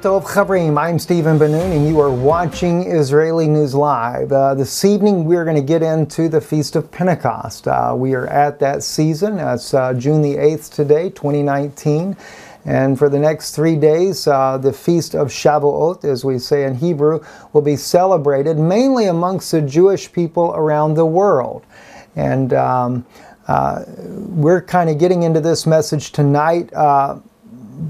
Tov Chavrim, I'm Stephen Ben-Nun, and you are watching Israeli News Live. Uh, this evening, we're going to get into the Feast of Pentecost. Uh, we are at that season. It's uh, June the 8th today, 2019. And for the next three days, uh, the Feast of Shavuot, as we say in Hebrew, will be celebrated mainly amongst the Jewish people around the world. And um, uh, we're kind of getting into this message tonight uh,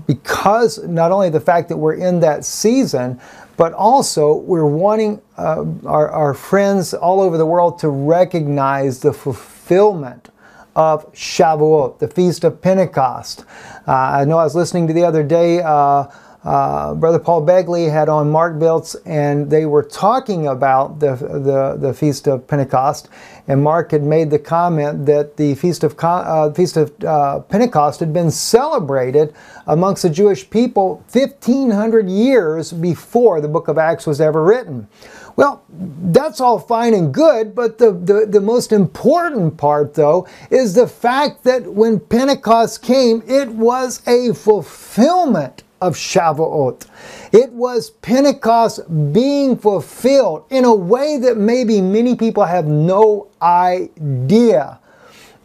because not only the fact that we're in that season, but also we're wanting uh, our, our friends all over the world to recognize the fulfillment of Shavuot, the Feast of Pentecost. Uh, I know I was listening to the other day. Uh, uh, Brother Paul Begley had on Mark Biltz, and they were talking about the, the, the Feast of Pentecost. And Mark had made the comment that the Feast of, uh, Feast of uh, Pentecost had been celebrated amongst the Jewish people 1,500 years before the book of Acts was ever written. Well, that's all fine and good, but the, the, the, most important part, though, is the fact that when Pentecost came, it was a fulfillment of Shavuot. It was Pentecost being fulfilled in a way that maybe many people have no idea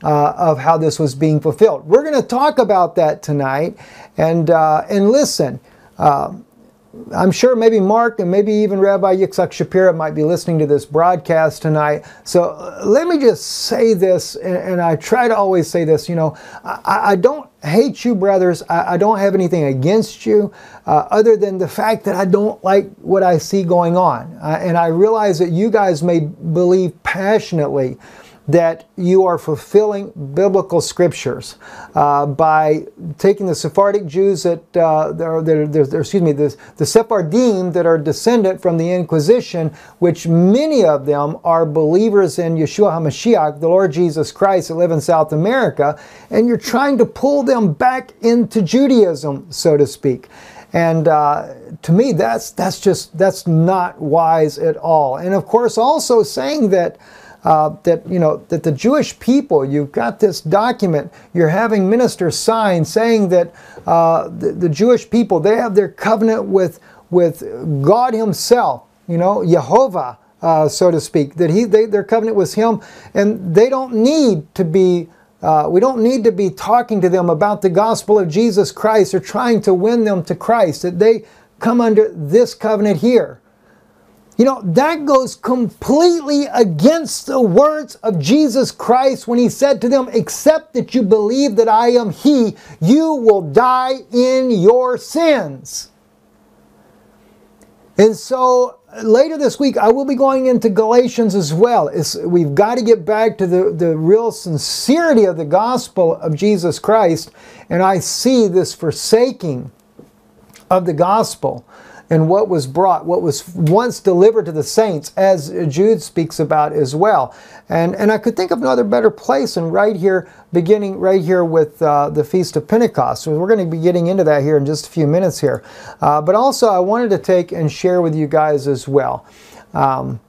uh, of how this was being fulfilled. We're going to talk about that tonight. And, uh, and listen, uh, I'm sure maybe Mark and maybe even Rabbi Yitzhak Shapira might be listening to this broadcast tonight. So uh, let me just say this, and, I try to always say this. You know, I, don't hate you, brothers. I, I, don't have anything against you, uh, other than the fact that I don't like what I see going on, uh, and I realize that you guys may believe passionately that you are fulfilling biblical scriptures uh, by taking the Sephardic Jews that, uh, are, that are, excuse me, the, the Sephardim that are descendant from the Inquisition, which many of them are believers in Yeshua HaMashiach, the Lord Jesus Christ that live in South America, and you're trying to pull them back into Judaism, so to speak. And uh, to me, that's, that's just, that's not wise at all. And of course, also saying that uh, that you know that the Jewish people, you've got this document, you're having ministers sign saying that uh, the, the, Jewish people they have their covenant with with God Himself, you know, Jehovah, uh, so to speak, that He they, their covenant was Him, and they don't need to be. Uh, we don't need to be talking to them about the gospel of Jesus Christ or trying to win them to Christ. That they come under this covenant here. You know, that goes completely against the words of Jesus Christ when he said to them, Except that you believe that I am He, you will die in your sins. And so later this week, I will be going into Galatians as well. It's, we've got to get back to the, the real sincerity of the gospel of Jesus Christ. And I see this forsaking of the gospel and what was brought, what was once delivered to the saints, as Jude speaks about as well. And, and I could think of no other better place than right here, beginning right here with uh, the Feast of Pentecost. We're going to be getting into that here in just a few minutes here. Uh, but also, I wanted to take and share with you guys as well. Um,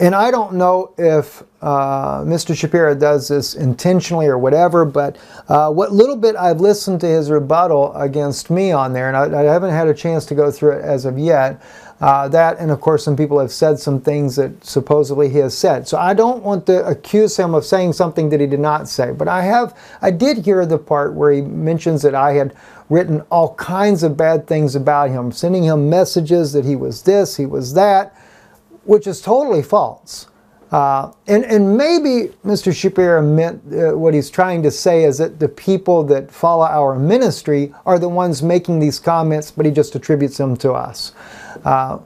and I don't know if uh, Mr. Shapiro does this intentionally or whatever, but uh, what little bit I've listened to his rebuttal against me on there, and I, I haven't had a chance to go through it as of yet. Uh, that, and of course, some people have said some things that supposedly he has said. So I don't want to accuse him of saying something that he did not say. But I have, I did hear the part where he mentions that I had written all kinds of bad things about him, sending him messages that he was this, he was that which is totally false. Uh, and, and maybe Mr. Shapira meant uh, what he's trying to say is that the people that follow our ministry are the ones making these comments, but he just attributes them to us. Uh,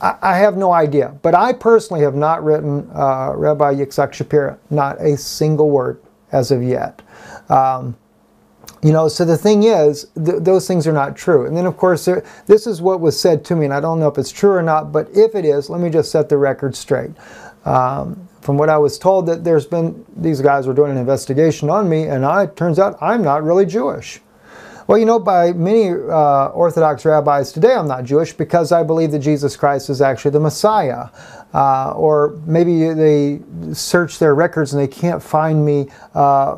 I, have no idea. But I personally have not written uh, Rabbi Yitzhak Shapira, not a single word as of yet. Um, you know, so the thing is, th those things are not true. And then, of course, there, this is what was said to me, and I don't know if it's true or not, but if it is, let me just set the record straight. Um, from what I was told, that there's been, these guys were doing an investigation on me, and I, turns out I'm not really Jewish. Well, you know, by many uh, Orthodox rabbis today, I'm not Jewish because I believe that Jesus Christ is actually the Messiah. Uh, or maybe they search their records and they can't find me uh,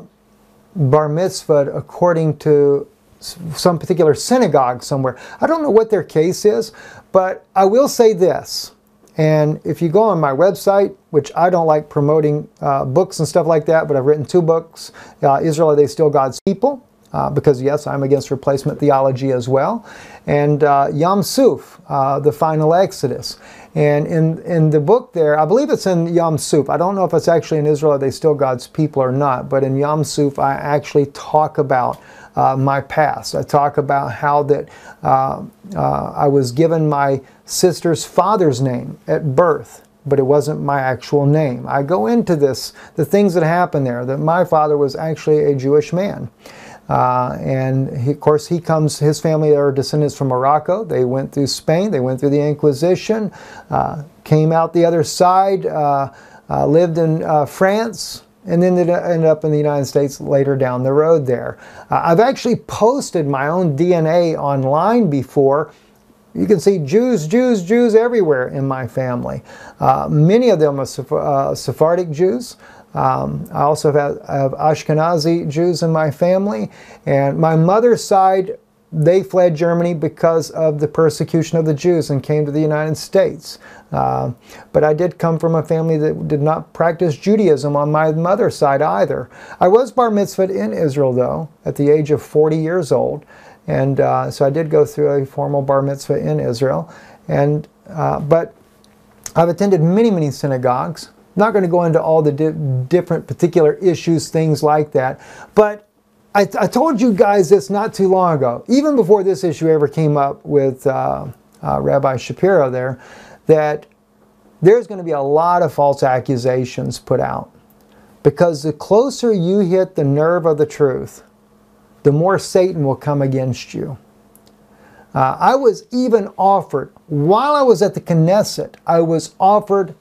bar mitzvah according to some particular synagogue somewhere. I don't know what their case is, but I will say this. And if you go on my website, which I don't like promoting uh, books and stuff like that, but I've written two books uh, Israel, Are They Still God's People? Uh, because yes, I'm against replacement theology as well. And uh, Yam Suf, uh, The Final Exodus. And in, in the book there, I believe it's in Yam Suf. I don't know if it's actually in Israel, Are They Still God's People or not, but in Yam Suf, I actually talk about uh, my past. I talk about how that uh, I was given my sister's father's name at birth, but it wasn't my actual name. I go into this, the things that happened there, that my father was actually a Jewish man. Uh, and he, of course, he comes, his family are descendants from Morocco. They went through Spain, they went through the Inquisition, uh, came out the other side, uh, uh lived in uh, France, and then it ended up in the United States later down the road there. Uh, I've actually posted my own DNA online before. You can see Jews, Jews, Jews everywhere in my family. many of them are Sephardic Jews. Um, I also have, have, Ashkenazi Jews in my family, and my mother's side, they fled Germany because of the persecution of the Jews and came to the United States. Uh, but I did come from a family that did not practice Judaism on my mother's side either. I was bar mitzvahed in Israel, though, at the age of 40 years old. And uh, so I did go through a formal bar mitzvah in Israel. And, uh, but I've attended many, many synagogues not going to go into all the di different particular issues, things like that. But I, I, told you guys this not too long ago, even before this issue ever came up with uh, uh, Rabbi Shapiro there, that there's going to be a lot of false accusations put out. Because the closer you hit the nerve of the truth, the more Satan will come against you. Uh, I was even offered, while I was at the Knesset, I was offered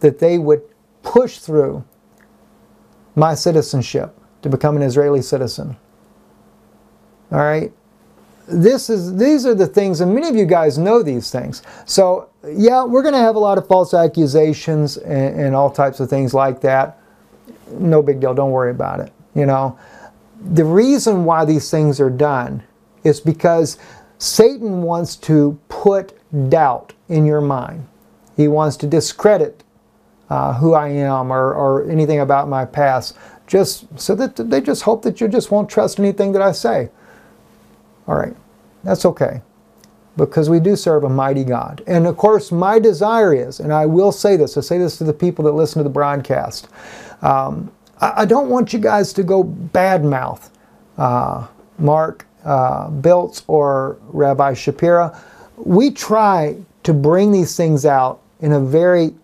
that they would push through my citizenship to become an Israeli citizen. All right? This is these are the things and many of you guys know these things. So, yeah, we're going to have a lot of false accusations and, and all types of things like that. No big deal, don't worry about it, you know. The reason why these things are done is because Satan wants to put doubt in your mind. He wants to discredit uh, who I am or, or anything about my past, just so that they just hope that you just won't trust anything that I say. All right, that's okay because we do serve a mighty God. And of course, my desire is, and I will say this, I say this to the people that listen to the broadcast, um, I, don't want you guys to go badmouth uh, Mark uh, Biltz or Rabbi Shapiro. We try to bring these things out in a very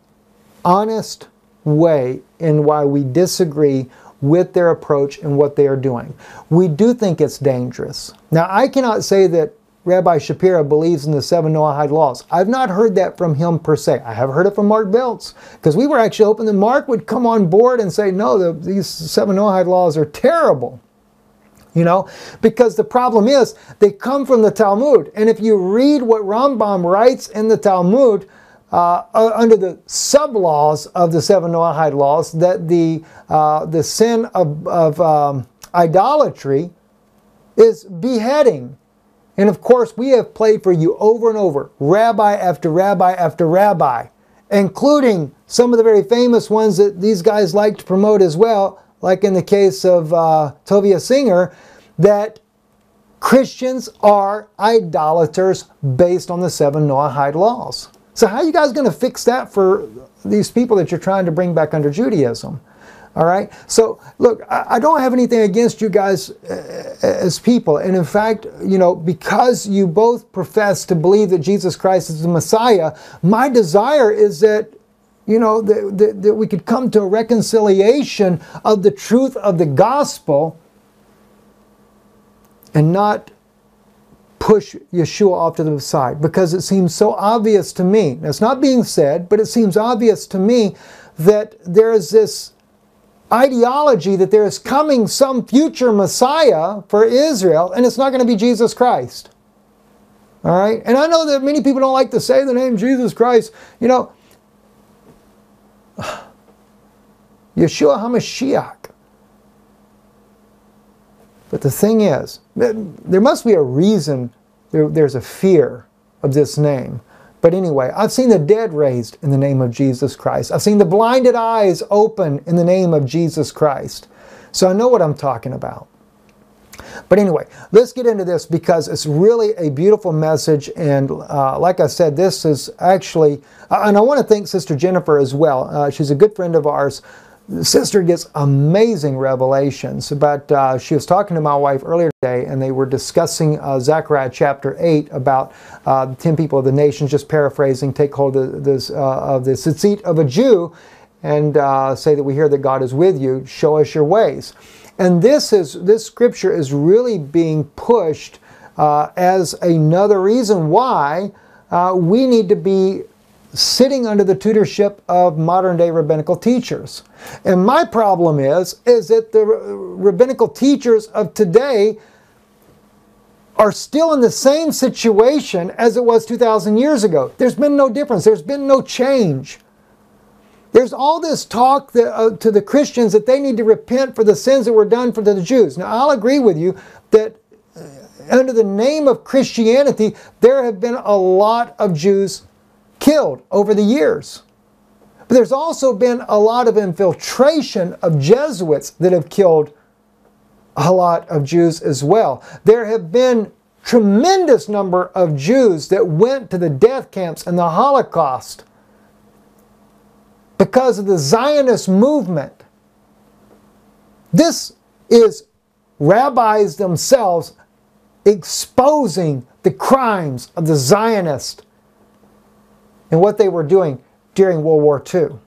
honest way in why we disagree with their approach and what they are doing. We do think it's dangerous. Now, I cannot say that Rabbi Shapiro believes in the seven Noahide laws. I've not heard that from him per se. I have heard it from Mark Biltz because we were actually hoping that Mark would come on board and say, no, the, these seven Noahide laws are terrible. You know, because the problem is they come from the Talmud. And if you read what Rambam writes in the Talmud, uh, under the sub-laws of the seven Noahide laws that the, uh, the sin of, of um, idolatry is beheading. And of course, we have played for you over and over, rabbi after rabbi after rabbi, including some of the very famous ones that these guys like to promote as well, like in the case of uh, Tovia Singer, that Christians are idolaters based on the seven Noahide laws. So how are you guys going to fix that for these people that you're trying to bring back under Judaism? All right. So look, I, don't have anything against you guys uh, as people, and in fact, you know, because you both profess to believe that Jesus Christ is the Messiah, my desire is that you know, that, that, that, we could come to a reconciliation of the truth of the gospel and not push Yeshua off to the side because it seems so obvious to me. Now, it's not being said, but it seems obvious to me that there is this ideology that there is coming some future Messiah for Israel, and it's not going to be Jesus Christ. All right? And I know that many people don't like to say the name Jesus Christ. You know, Yeshua HaMashiach But the thing is, there must be a reason there, there's a fear of this name. But anyway, I've seen the dead raised in the name of Jesus Christ. I've seen the blinded eyes open in the name of Jesus Christ. So I know what I'm talking about. But anyway, let's get into this because it's really a beautiful message. And uh, like I said, this is actually, uh, and I want to thank Sister Jennifer as well. Uh, she's a good friend of ours. Sister gets amazing revelations. But uh, she was talking to my wife earlier today, and they were discussing uh, Zechariah chapter 8 about uh, the 10 people of the nations, just paraphrasing, take hold of this, of the seat of a Jew and say that we hear that God is with you, show us your ways. And this is this scripture is really being pushed uh, as another reason why uh, we need to be sitting under the tutorship of modern day rabbinical teachers. And my problem is is that the rabbinical teachers of today are still in the same situation as it was 2000 years ago. There's been no difference. There's been no change. There's all this talk that, uh, to the Christians that they need to repent for the sins that were done for the Jews. Now, I'll agree with you that uh, under the name of Christianity, there have been a lot of Jews killed over the years. But there's also been a lot of infiltration of Jesuits that have killed a lot of Jews as well. There have been tremendous number of Jews that went to the death camps and the Holocaust because of the Zionist movement. This is rabbis themselves exposing the crimes of the Zionists and what they were doing during World War II.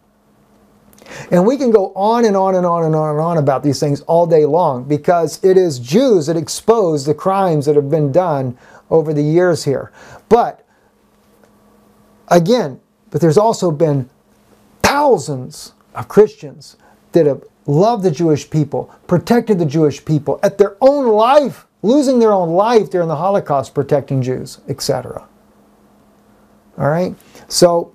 And we can go on and on and on and on and on about these things all day long because it is Jews that expose the crimes that have been done over the years here. But again, but there's also been thousands of Christians that have loved the Jewish people, protected the Jewish people at their own life, losing their own life during the Holocaust protecting Jews, etc. All right? So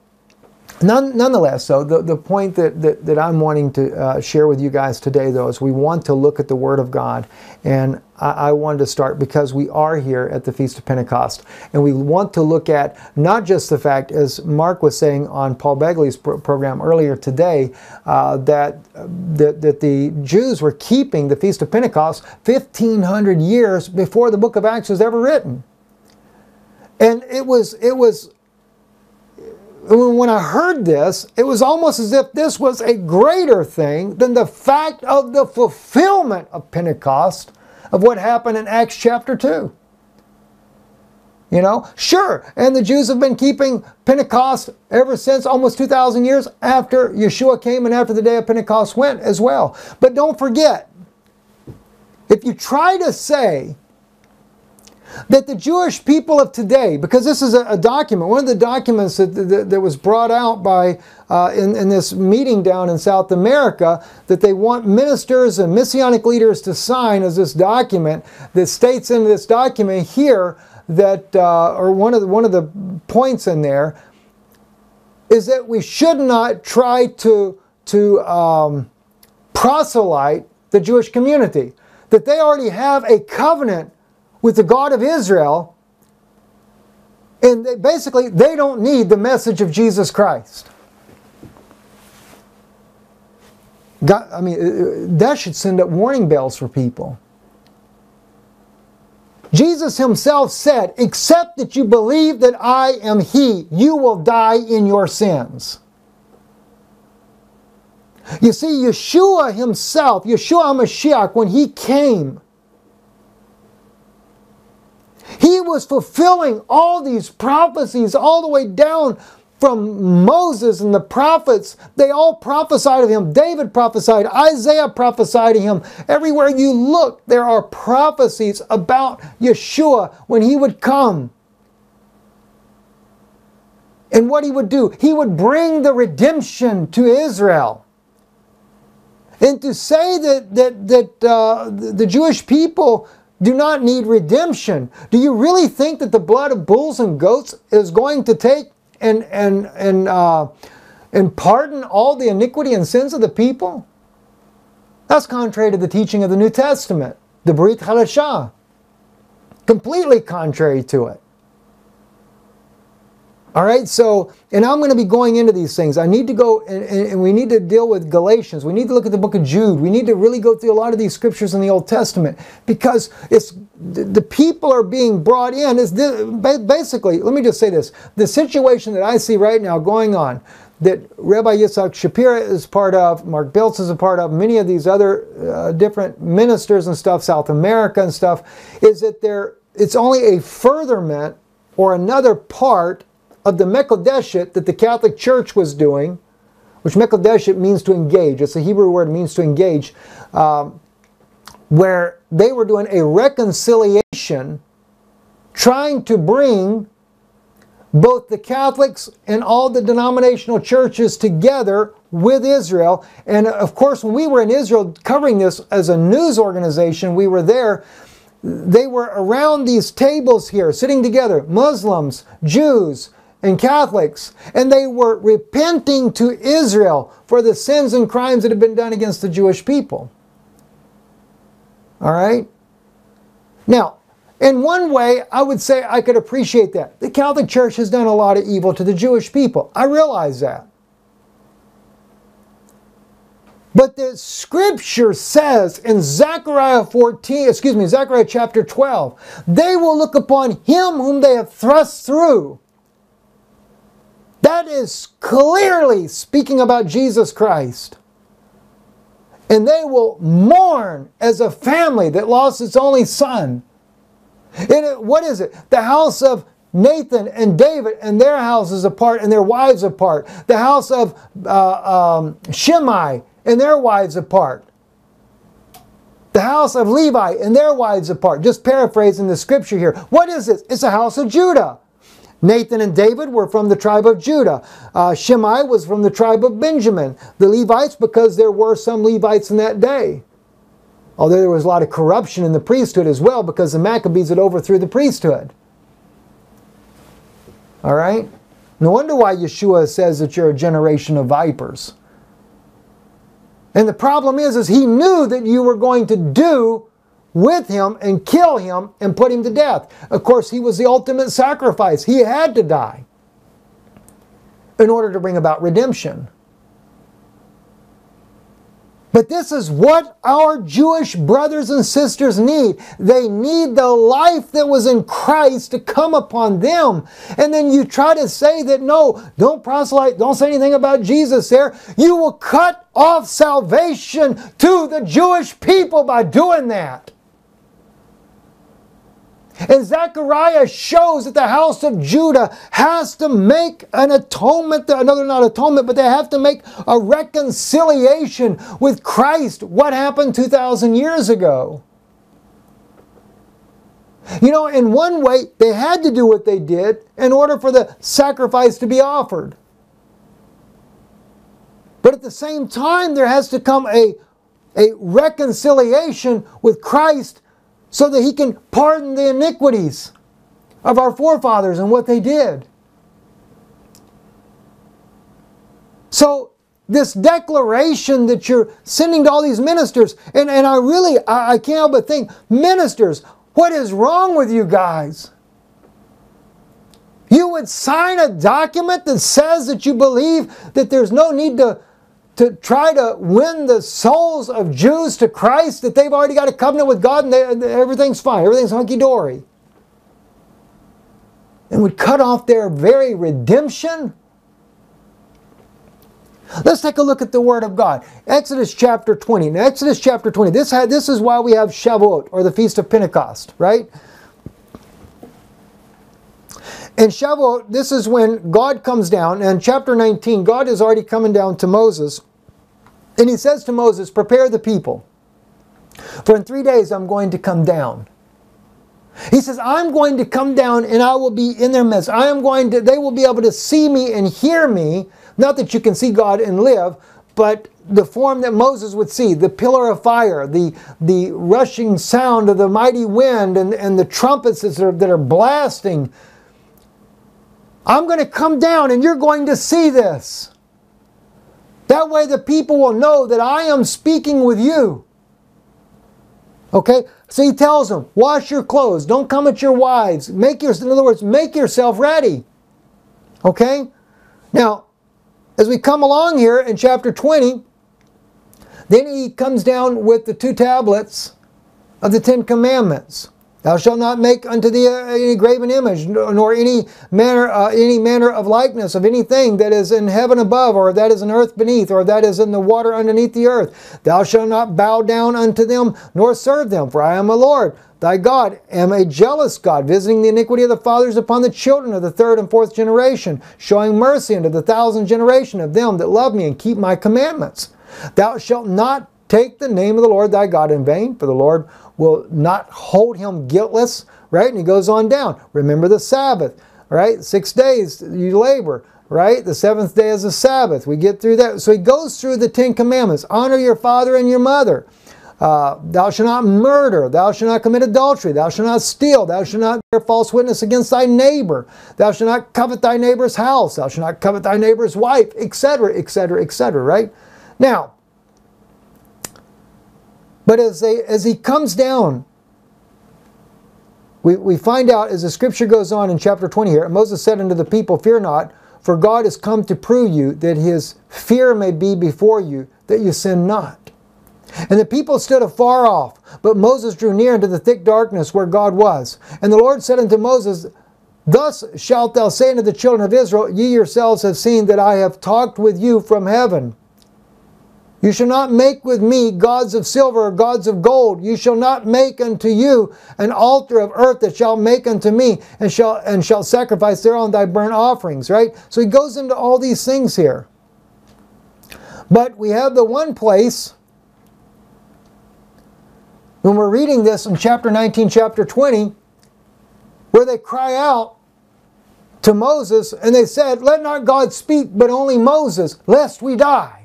None, nonetheless, so the, the point that, that, that I'm wanting to uh, share with you guys today, though, is we want to look at the Word of God. And I, I, wanted to start because we are here at the Feast of Pentecost. And we want to look at not just the fact, as Mark was saying on Paul Begley's pro program earlier today, uh, that, that, that the Jews were keeping the Feast of Pentecost 1,500 years before the book of Acts was ever written. And it was, it was when I heard this, it was almost as if this was a greater thing than the fact of the fulfillment of Pentecost, of what happened in Acts chapter 2. You know, sure, and the Jews have been keeping Pentecost ever since almost 2,000 years after Yeshua came and after the day of Pentecost went as well. But don't forget, if you try to say that the Jewish people of today, because this is a, a document, one of the documents that, that, that was brought out by uh, in, in this meeting down in South America, that they want ministers and messianic leaders to sign as this document that states in this document here that, uh, or one of the, one of the points in there, is that we should not try to to um, proselyte the Jewish community. That they already have a covenant with the God of Israel, and they, basically they don't need the message of Jesus Christ. God, I mean, uh, uh, that should send up warning bells for people. Jesus himself said, Except that you believe that I am He, you will die in your sins. You see, Yeshua himself, Yeshua HaMashiach, when he came, he was fulfilling all these prophecies all the way down from Moses and the prophets. They all prophesied of him. David prophesied, Isaiah prophesied of him. Everywhere you look, there are prophecies about Yeshua when he would come. And what he would do, he would bring the redemption to Israel. And to say that, that, that uh, the Jewish people do not need redemption. Do you really think that the blood of bulls and goats is going to take and and and uh, and pardon all the iniquity and sins of the people? That's contrary to the teaching of the New Testament. the Brit Hadashah. Completely contrary to it. All right, so, and I'm going to be going into these things. I need to go, and, and, we need to deal with Galatians. We need to look at the book of Jude. We need to really go through a lot of these scriptures in the Old Testament because it's the people are being brought in. Is basically, let me just say this: the situation that I see right now going on, that Rabbi Yitzhak Shapira is part of, Mark Biltz is a part of, many of these other uh, different ministers and stuff, South America and stuff, is that there it's only a furtherment or another part of the Mekodeshet that the Catholic Church was doing, which Mekodeshet means to engage, it's a Hebrew word, means to engage, um, where they were doing a reconciliation, trying to bring both the Catholics and all the denominational churches together with Israel. And of course, when we were in Israel covering this as a news organization, we were there. They were around these tables here, sitting together Muslims, Jews, and Catholics, and they were repenting to Israel for the sins and crimes that had been done against the Jewish people. All right? Now, in one way, I would say I could appreciate that. The Catholic Church has done a lot of evil to the Jewish people. I realize that. But the scripture says in Zechariah 14, excuse me, Zechariah chapter 12, they will look upon him whom they have thrust through that is clearly speaking about Jesus Christ. And they will mourn as a family that lost its only son. And it, what is it? The house of Nathan and David and their houses apart and their wives apart. The house of uh, um, Shimei and their wives apart. The house of Levi and their wives apart. Just paraphrasing the scripture here. What is this? It's a house of Judah. Nathan and David were from the tribe of Judah. Uh, Shimei was from the tribe of Benjamin. The Levites, because there were some Levites in that day. Although there was a lot of corruption in the priesthood as well, because the Maccabees had overthrew the priesthood. All right? No wonder why Yeshua says that you're a generation of vipers. And the problem is, is he knew that you were going to do with him and kill him and put him to death. Of course, he was the ultimate sacrifice. He had to die in order to bring about redemption. But this is what our Jewish brothers and sisters need. They need the life that was in Christ to come upon them. And then you try to say that no, don't proselyte, don't say anything about Jesus there. You will cut off salvation to the Jewish people by doing that. And Zechariah shows that the house of Judah has to make an atonement, another not atonement, but they have to make a reconciliation with Christ. What happened 2,000 years ago? You know, in one way, they had to do what they did in order for the sacrifice to be offered. But at the same time, there has to come a, a reconciliation with Christ so that he can pardon the iniquities of our forefathers and what they did. So, this declaration that you're sending to all these ministers, and, and I really, I, I can't help but think, ministers, what is wrong with you guys? You would sign a document that says that you believe that there's no need to to try to win the souls of Jews to Christ that they've already got a covenant with God and they, everything's fine, everything's hunky dory. And would cut off their very redemption. Let's take a look at the Word of God. Exodus chapter 20. In Exodus chapter 20, this, had, this is why we have Shavuot, or the Feast of Pentecost, right? And Shavuot, this is when God comes down. And chapter 19, God is already coming down to Moses. And he says to Moses, Prepare the people, for in three days I'm going to come down. He says, I'm going to come down and I will be in their midst. I am going to, they will be able to see me and hear me. Not that you can see God and live, but the form that Moses would see, the pillar of fire, the, the rushing sound of the mighty wind, and, and the trumpets that are, that are blasting. I'm going to come down and you're going to see this. That way the people will know that I am speaking with you. Okay? So he tells them, wash your clothes, don't come at your wives. Make your, in other words, make yourself ready. Okay? Now, as we come along here in chapter 20, then he comes down with the two tablets of the Ten Commandments. Thou shalt not make unto thee any graven image, nor any manner, uh, any manner of likeness of anything that is in heaven above, or that is in earth beneath, or that is in the water underneath the earth. Thou shalt not bow down unto them, nor serve them, for I am a Lord. Thy God am a jealous God, visiting the iniquity of the fathers upon the children of the third and fourth generation, showing mercy unto the thousand generation of them that love me and keep my commandments. Thou shalt not take the name of the Lord thy God in vain, for the Lord will not hold him guiltless, right? And he goes on down. Remember the Sabbath, right? Six days you labor, right? The seventh day is a Sabbath. We get through that. So he goes through the Ten Commandments. Honor your father and your mother. Uh, thou shalt not murder, thou shalt not commit adultery, thou shalt not steal, thou shalt not bear false witness against thy neighbor, thou shalt not covet thy neighbor's house, thou shalt not covet thy neighbor's wife, etc., etc., etc., right? Now, but as, they, as he comes down, we, we find out as the scripture goes on in chapter 20 here, Moses said unto the people, Fear not, for God is come to prove you that his fear may be before you, that you sin not. And the people stood afar off, but Moses drew near into the thick darkness where God was. And the Lord said unto Moses, Thus shalt thou say unto the children of Israel, Ye yourselves have seen that I have talked with you from heaven. You shall not make with me gods of silver or gods of gold. You shall not make unto you an altar of earth that shall make unto me and shall and shall sacrifice thereon thy burnt offerings. Right? So he goes into all these things here. But we have the one place when we're reading this in chapter 19, chapter 20, where they cry out to Moses and they said, Let not God speak, but only Moses, lest we die.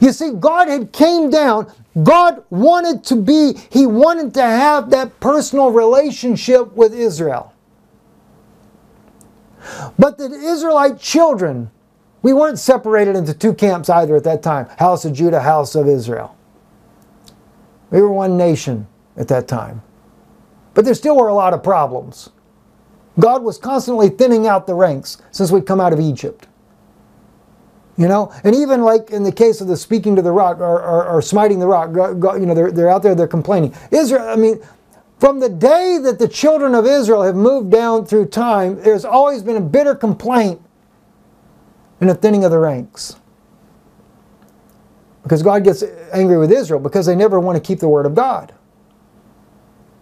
You see, God had came down. God wanted to be, He wanted to have that personal relationship with Israel. But the Israelite children, we weren't separated into two camps either at that time house of Judah, house of Israel. We were one nation at that time. But there still were a lot of problems. God was constantly thinning out the ranks since we'd come out of Egypt. You know, and even like in the case of the speaking to the rock or, or, or smiting the rock, you know, they're, they're out there, they're complaining. Israel, I mean, from the day that the children of Israel have moved down through time, there's always been a bitter complaint and a thinning of the ranks. Because God gets angry with Israel because they never want to keep the word of God.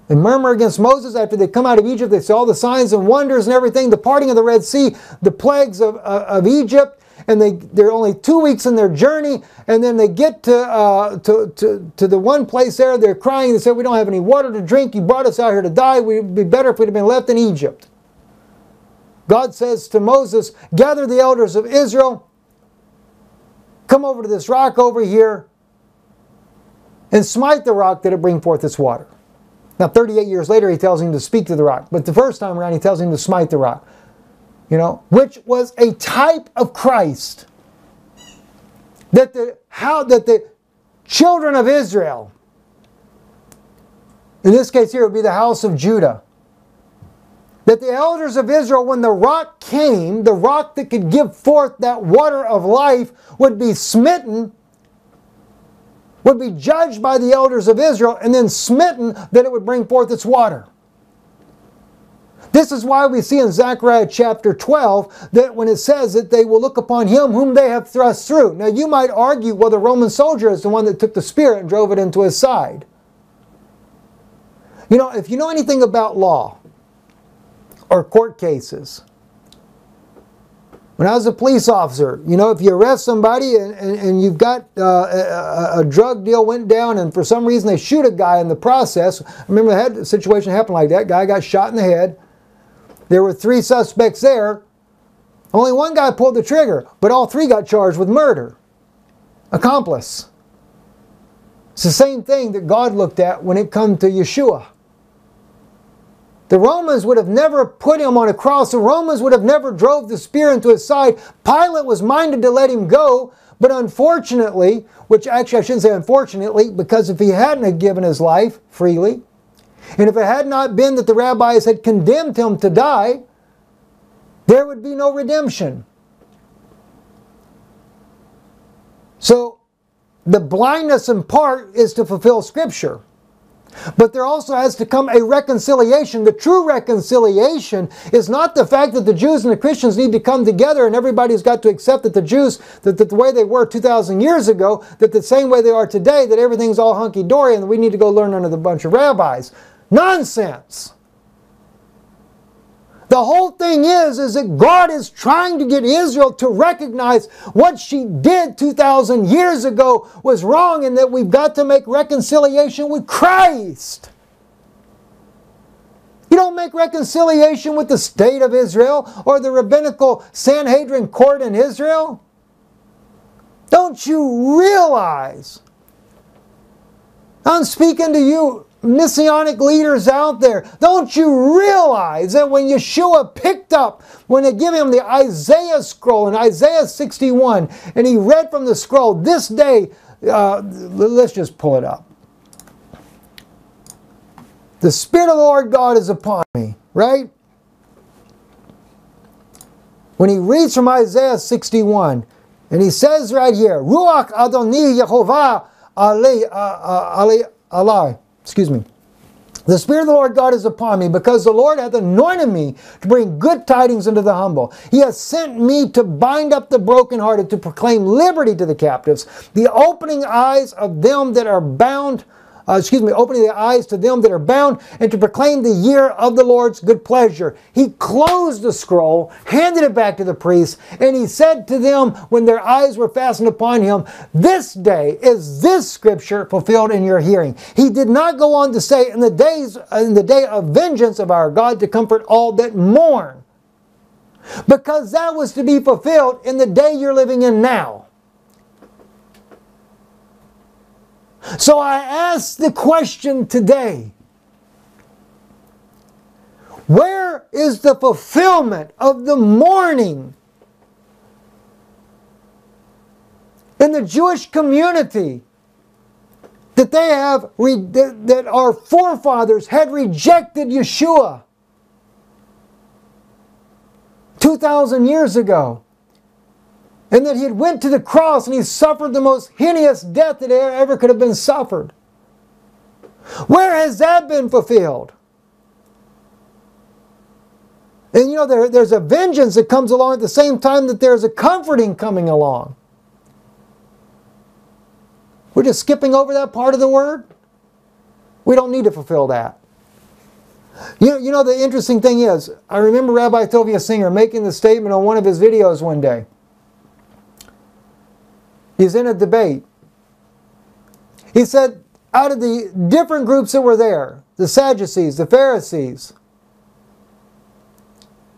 They murmur against Moses after they come out of Egypt. They see all the signs and wonders and everything, the parting of the Red Sea, the plagues of, of, of Egypt and they, they're only two weeks in their journey, and then they get to, uh, to, to, to the one place there, they're crying, they say, we don't have any water to drink, you brought us out here to die, we'd be better if we'd have been left in Egypt. God says to Moses, gather the elders of Israel, come over to this rock over here, and smite the rock that it bring forth its water. Now, 38 years later, he tells him to speak to the rock. But the first time around, he tells him to smite the rock you know, which was a type of Christ. That the how that the children of Israel, in this case here would be the house of Judah, that the elders of Israel, when the rock came, the rock that could give forth that water of life, would be smitten, would be judged by the elders of Israel, and then smitten that it would bring forth its water. This is why we see in Zechariah chapter 12 that when it says that they will look upon him whom they have thrust through. Now you might argue, well, the Roman soldier is the one that took the spear and drove it into his side. You know, if you know anything about law or court cases, when I was a police officer, you know, if you arrest somebody and, and, and you've got uh, a, a, drug deal went down and for some reason they shoot a guy in the process, I remember I had a situation happen like that. Guy got shot in the head. There were three suspects there. Only one guy pulled the trigger, but all three got charged with murder. Accomplice. It's the same thing that God looked at when it come to Yeshua. The Romans would have never put him on a cross. The Romans would have never drove the spear into his side. Pilate was minded to let him go, But unfortunately, which actually I shouldn't say unfortunately, because if he hadn't given his life freely, and if it had not been that the rabbis had condemned him to die, there would be no redemption. So the blindness in part is to fulfill Scripture. But there also has to come a reconciliation. The true reconciliation is not the fact that the Jews and the Christians need to come together and everybody's got to accept that the Jews, that, the way they were 2,000 years ago, that the same way they are today, that everything's all hunky dory and we need to go learn under the bunch of rabbis. Nonsense! The whole thing is, is that God is trying to get Israel to recognize what she did 2,000 years ago was wrong and that we've got to make reconciliation with Christ. You don't make reconciliation with the state of Israel or the rabbinical Sanhedrin court in Israel. Don't you realize? I'm speaking to you messianic leaders out there, don't you realize that when Yeshua picked up, when they give him the Isaiah scroll in Isaiah 61, and he read from the scroll, this day, uh, let's just pull it up. The Spirit of the Lord God is upon me, right? When he reads from Isaiah 61, and he says right here, Ruach Adoni Yehovah Ali, uh, uh, Ali, Ali excuse me. The Spirit of the Lord God is upon me because the Lord hath anointed me to bring good tidings unto the humble. He has sent me to bind up the brokenhearted, to proclaim liberty to the captives, the opening eyes of them that are bound uh, excuse me, opening the eyes to them that are bound, and to proclaim the year of the Lord's good pleasure. He closed the scroll, handed it back to the priests, and he said to them when their eyes were fastened upon him, This day is this scripture fulfilled in your hearing. He did not go on to say, In the days, in the day of vengeance of our God, to comfort all that mourn. Because that was to be fulfilled in the day you're living in now. So I ask the question today. Where is the fulfillment of the mourning in the Jewish community that they have that our forefathers had rejected Yeshua 2000 years ago and that he had went to the cross and he suffered the most heinous death that ever could have been suffered. Where has that been fulfilled? And you know, there, there's a vengeance that comes along at the same time that there's a comforting coming along. We're just skipping over that part of the word. We don't need to fulfill that. You know, you know the interesting thing is, I remember Rabbi Tovia Singer making the statement on one of his videos one day. He's in a debate. He said, out of the different groups that were there, the Sadducees, the Pharisees,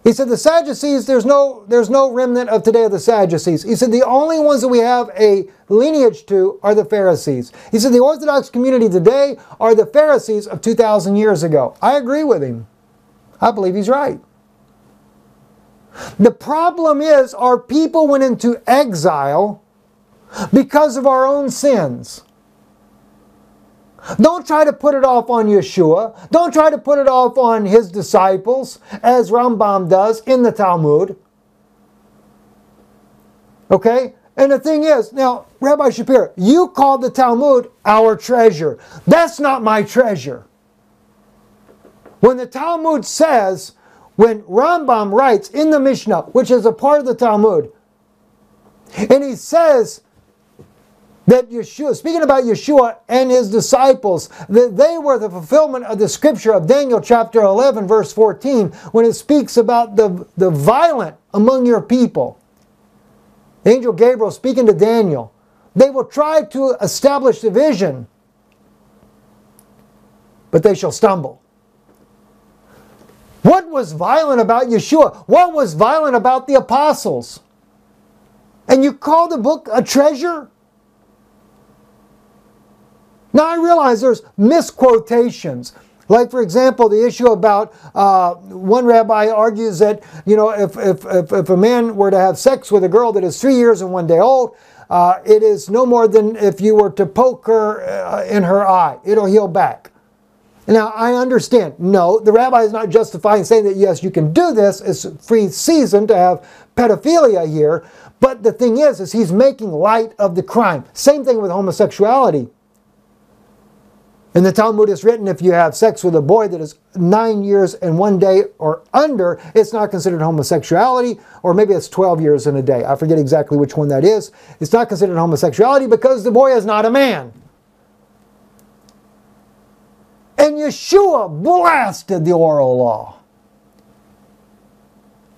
he said the Sadducees, there's no, there's no remnant of today of the Sadducees. He said the only ones that we have a lineage to are the Pharisees. He said the Orthodox community today are the Pharisees of 2,000 years ago. I agree with him. I believe he's right. The problem is our people went into exile because of our own sins. Don't try to put it off on Yeshua. Don't try to put it off on his disciples, as Rambam does in the Talmud. Okay? And the thing is, now, Rabbi Shapiro, you call the Talmud our treasure. That's not my treasure. When the Talmud says, when Rambam writes in the Mishnah, which is a part of the Talmud, and he says that Yeshua, speaking about Yeshua and his disciples, that they were the fulfillment of the scripture of Daniel chapter 11, verse 14, when it speaks about the, the violent among your people. Angel Gabriel speaking to Daniel. They will try to establish division, but they shall stumble. What was violent about Yeshua? What was violent about the apostles? And you call the book a treasure? Now I realize there's misquotations. Like, for example, the issue about uh, one rabbi argues that, you know, if, if, if, if, a man were to have sex with a girl that is three years and one day old, uh, it is no more than if you were to poke her uh, in her eye, it'll heal back. Now, I understand. No, the rabbi is not justifying saying that, yes, you can do this. It's free season to have pedophilia here. But the thing is, is he's making light of the crime. Same thing with homosexuality. In the Talmud, it's written if you have sex with a boy that is nine years and one day or under, it's not considered homosexuality, or maybe it's 12 years and a day. I forget exactly which one that is. It's not considered homosexuality because the boy is not a man. And Yeshua blasted the oral law.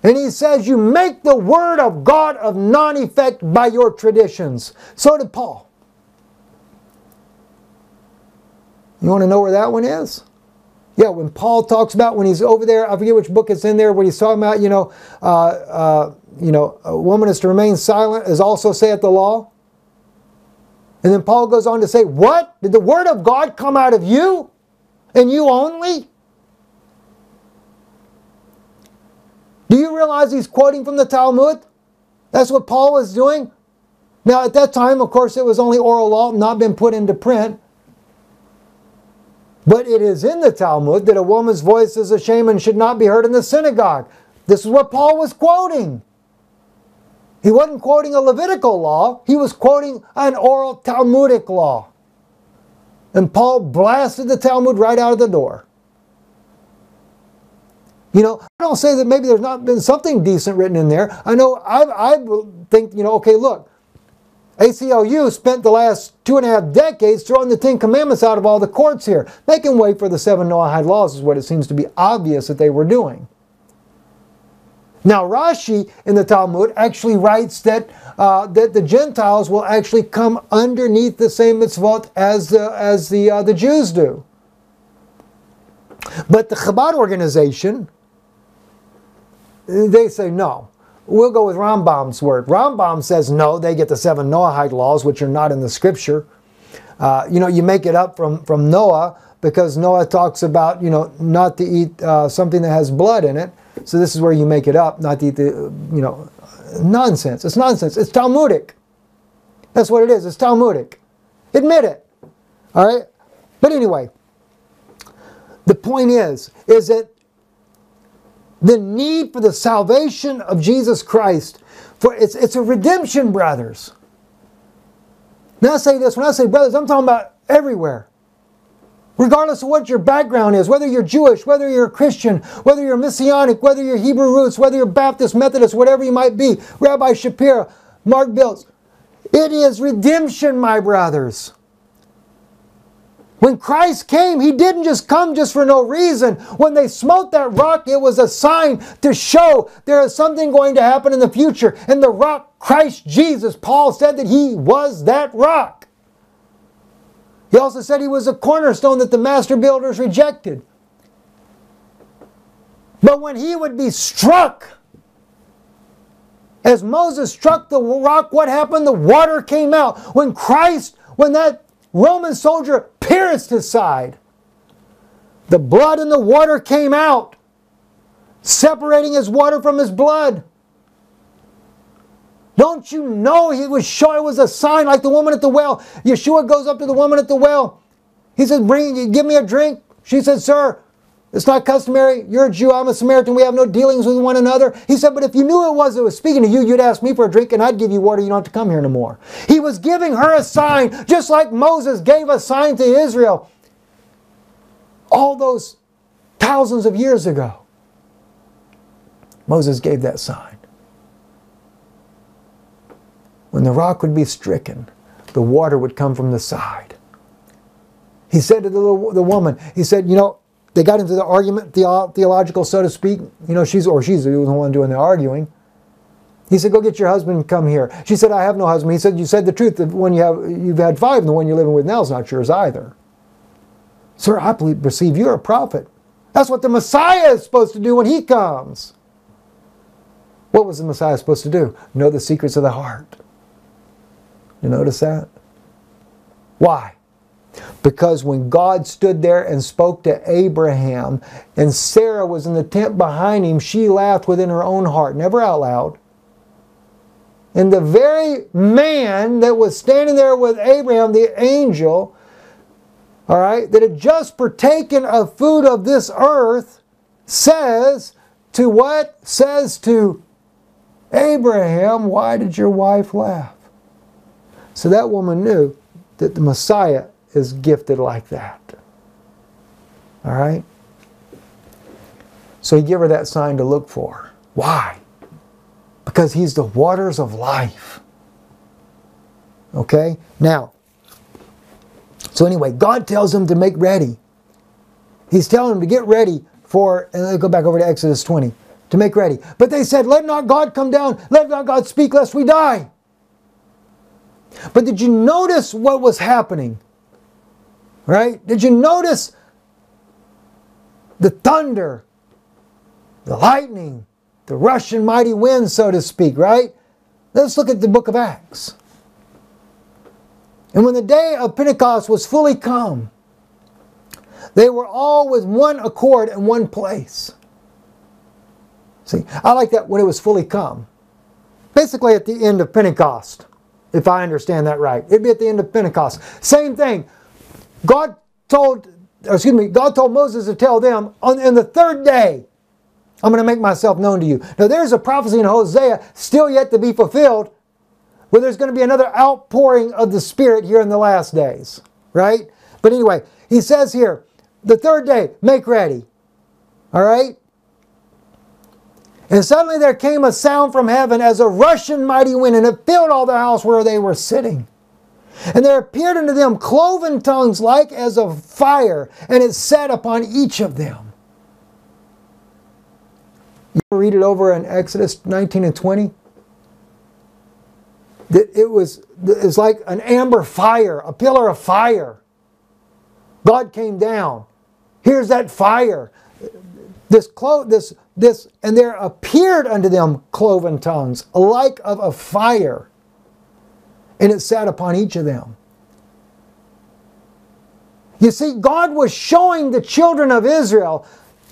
And he says, You make the word of God of non effect by your traditions. So did Paul. You want to know where that one is? Yeah, when Paul talks about when he's over there, I forget which book it's in there, when he's talking about, you know, uh, uh, you know, a woman is to remain silent, as also saith the law. And then Paul goes on to say, What? Did the word of God come out of you? And you only? Do you realize he's quoting from the Talmud? That's what Paul was doing. Now, at that time, of course, it was only oral law, not been put into print. But it is in the Talmud that a woman's voice is a shame and should not be heard in the synagogue. This is what Paul was quoting. He wasn't quoting a Levitical law, he was quoting an oral Talmudic law. And Paul blasted the Talmud right out of the door. You know, I don't say that maybe there's not been something decent written in there. I know I, I think, you know, okay, look, ACLU spent the last two and a half decades throwing the Ten Commandments out of all the courts here, making way for the seven Noahide laws is what it seems to be obvious that they were doing. Now Rashi in the Talmud actually writes that uh, that the Gentiles will actually come underneath the same mitzvot as the, as the, uh, the Jews do. But the Chabad organization, they say no. We'll go with Rambam's word. Rambam says no, they get the seven Noahide laws, which are not in the scripture. Uh, you know, you make it up from, from Noah because Noah talks about, you know, not to eat uh, something that has blood in it. So this is where you make it up, not to eat the, you know, nonsense. It's nonsense. It's Talmudic. That's what it is. It's Talmudic. Admit it. All right? But anyway, the point is, is that the need for the salvation of Jesus Christ, for it's, it's a redemption, brothers. Now I say this, when I say brothers, I'm talking about everywhere. Regardless of what your background is, whether you're Jewish, whether you're a Christian, whether you're Messianic, whether you're Hebrew roots, whether you're Baptist, Methodist, whatever you might be, Rabbi Shapiro, Mark Biltz, it is redemption, my brothers. When Christ came, he didn't just come just for no reason. When they smote that rock, it was a sign to show there is something going to happen in the future. And the rock, Christ Jesus, Paul said that he was that rock. He also said he was a cornerstone that the master builders rejected. But when he would be struck, as Moses struck the rock, what happened? The water came out. When Christ, when that Roman soldier pierced his side. The blood and the water came out, separating his water from his blood. Don't you know he was sure it was a sign like the woman at the well? Yeshua goes up to the woman at the well. He says, Bring give me a drink. She says, Sir, it's not customary. You're a Jew, I'm a Samaritan. We have no dealings with one another. He said, But if you knew it was that was speaking to you, you'd ask me for a drink and I'd give you water. You don't have to come here no more. He was giving her a sign, just like Moses gave a sign to Israel all those thousands of years ago. Moses gave that sign. When the rock would be stricken, the water would come from the side. He said to the, the woman, He said, You know, they got into the argument, the, uh, theological, so to speak. You know, she's or she's the one doing the arguing. He said, "Go get your husband and come here." She said, "I have no husband." He said, "You said the truth. The one you have, you've had five, and the one you're living with now is not yours either." Sir, I perceive you're a prophet. That's what the Messiah is supposed to do when he comes. What was the Messiah supposed to do? Know the secrets of the heart. You notice that? Why? Because when God stood there and spoke to Abraham, and Sarah was in the tent behind him, she laughed within her own heart, never out loud. And the very man that was standing there with Abraham, the angel, all right, that had just partaken of food of this earth, says to what? Says to Abraham, why did your wife laugh? So that woman knew that the Messiah is gifted like that. All right? So he gave her that sign to look for. Why? Because he's the waters of life. Okay? Now, so anyway, God tells him to make ready. He's telling him to get ready for, and let's go back over to Exodus 20, to make ready. But they said, Let not God come down, let not God speak, lest we die. But did you notice what was happening? Right? Did you notice the thunder, the lightning, the rushing mighty wind, so to speak, right? Let's look at the book of Acts. And when the day of Pentecost was fully come, they were all with one accord in one place. See, I like that when it was fully come. Basically, at the end of Pentecost, if I understand that right. It'd be at the end of Pentecost. Same thing. God told, excuse me, God told Moses to tell them on in the third day, I'm going to make myself known to you. Now there's a prophecy in Hosea still yet to be fulfilled where there's going to be another outpouring of the Spirit here in the last days, right? But anyway, he says here, the third day, make ready. All right? And suddenly there came a sound from heaven as a rushing mighty wind, and it filled all the house where they were sitting. And there appeared unto them cloven tongues like as of fire, and it sat upon each of them. You read it over in Exodus 19 and 20? That It was, it's like an amber fire, a pillar of fire. God came down. Here's that fire. This, clo- this this, and there appeared unto them cloven tongues, like of a fire, and it sat upon each of them. You see, God was showing the children of Israel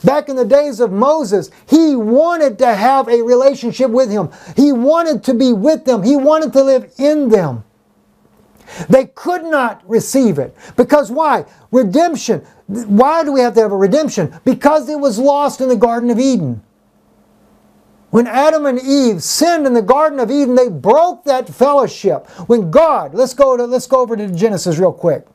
back in the days of Moses, he wanted to have a relationship with him. He wanted to be with them. He wanted to live in them. They could not receive it. Because why? Redemption. Why do we have to have a redemption? Because it was lost in the Garden of Eden. When Adam and Eve sinned in the Garden of Eden, they broke that fellowship. When God, let's go to let's go over to Genesis real quick.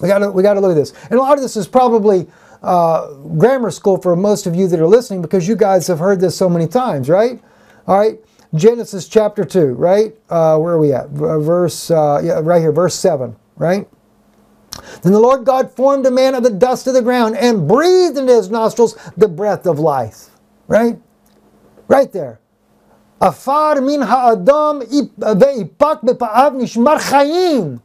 We got to we got to look at this, and a lot of this is probably uh, grammar school for most of you that are listening because you guys have heard this so many times, right? All right, Genesis chapter two, right? Uh, where are we at? Verse uh, yeah, right here, verse seven, right? Then the Lord God formed a man of the dust of the ground and breathed into his nostrils the breath of life. Right? Right there. Afar min ha'adam uh, ve'ipak bepa'av nishmar chayim.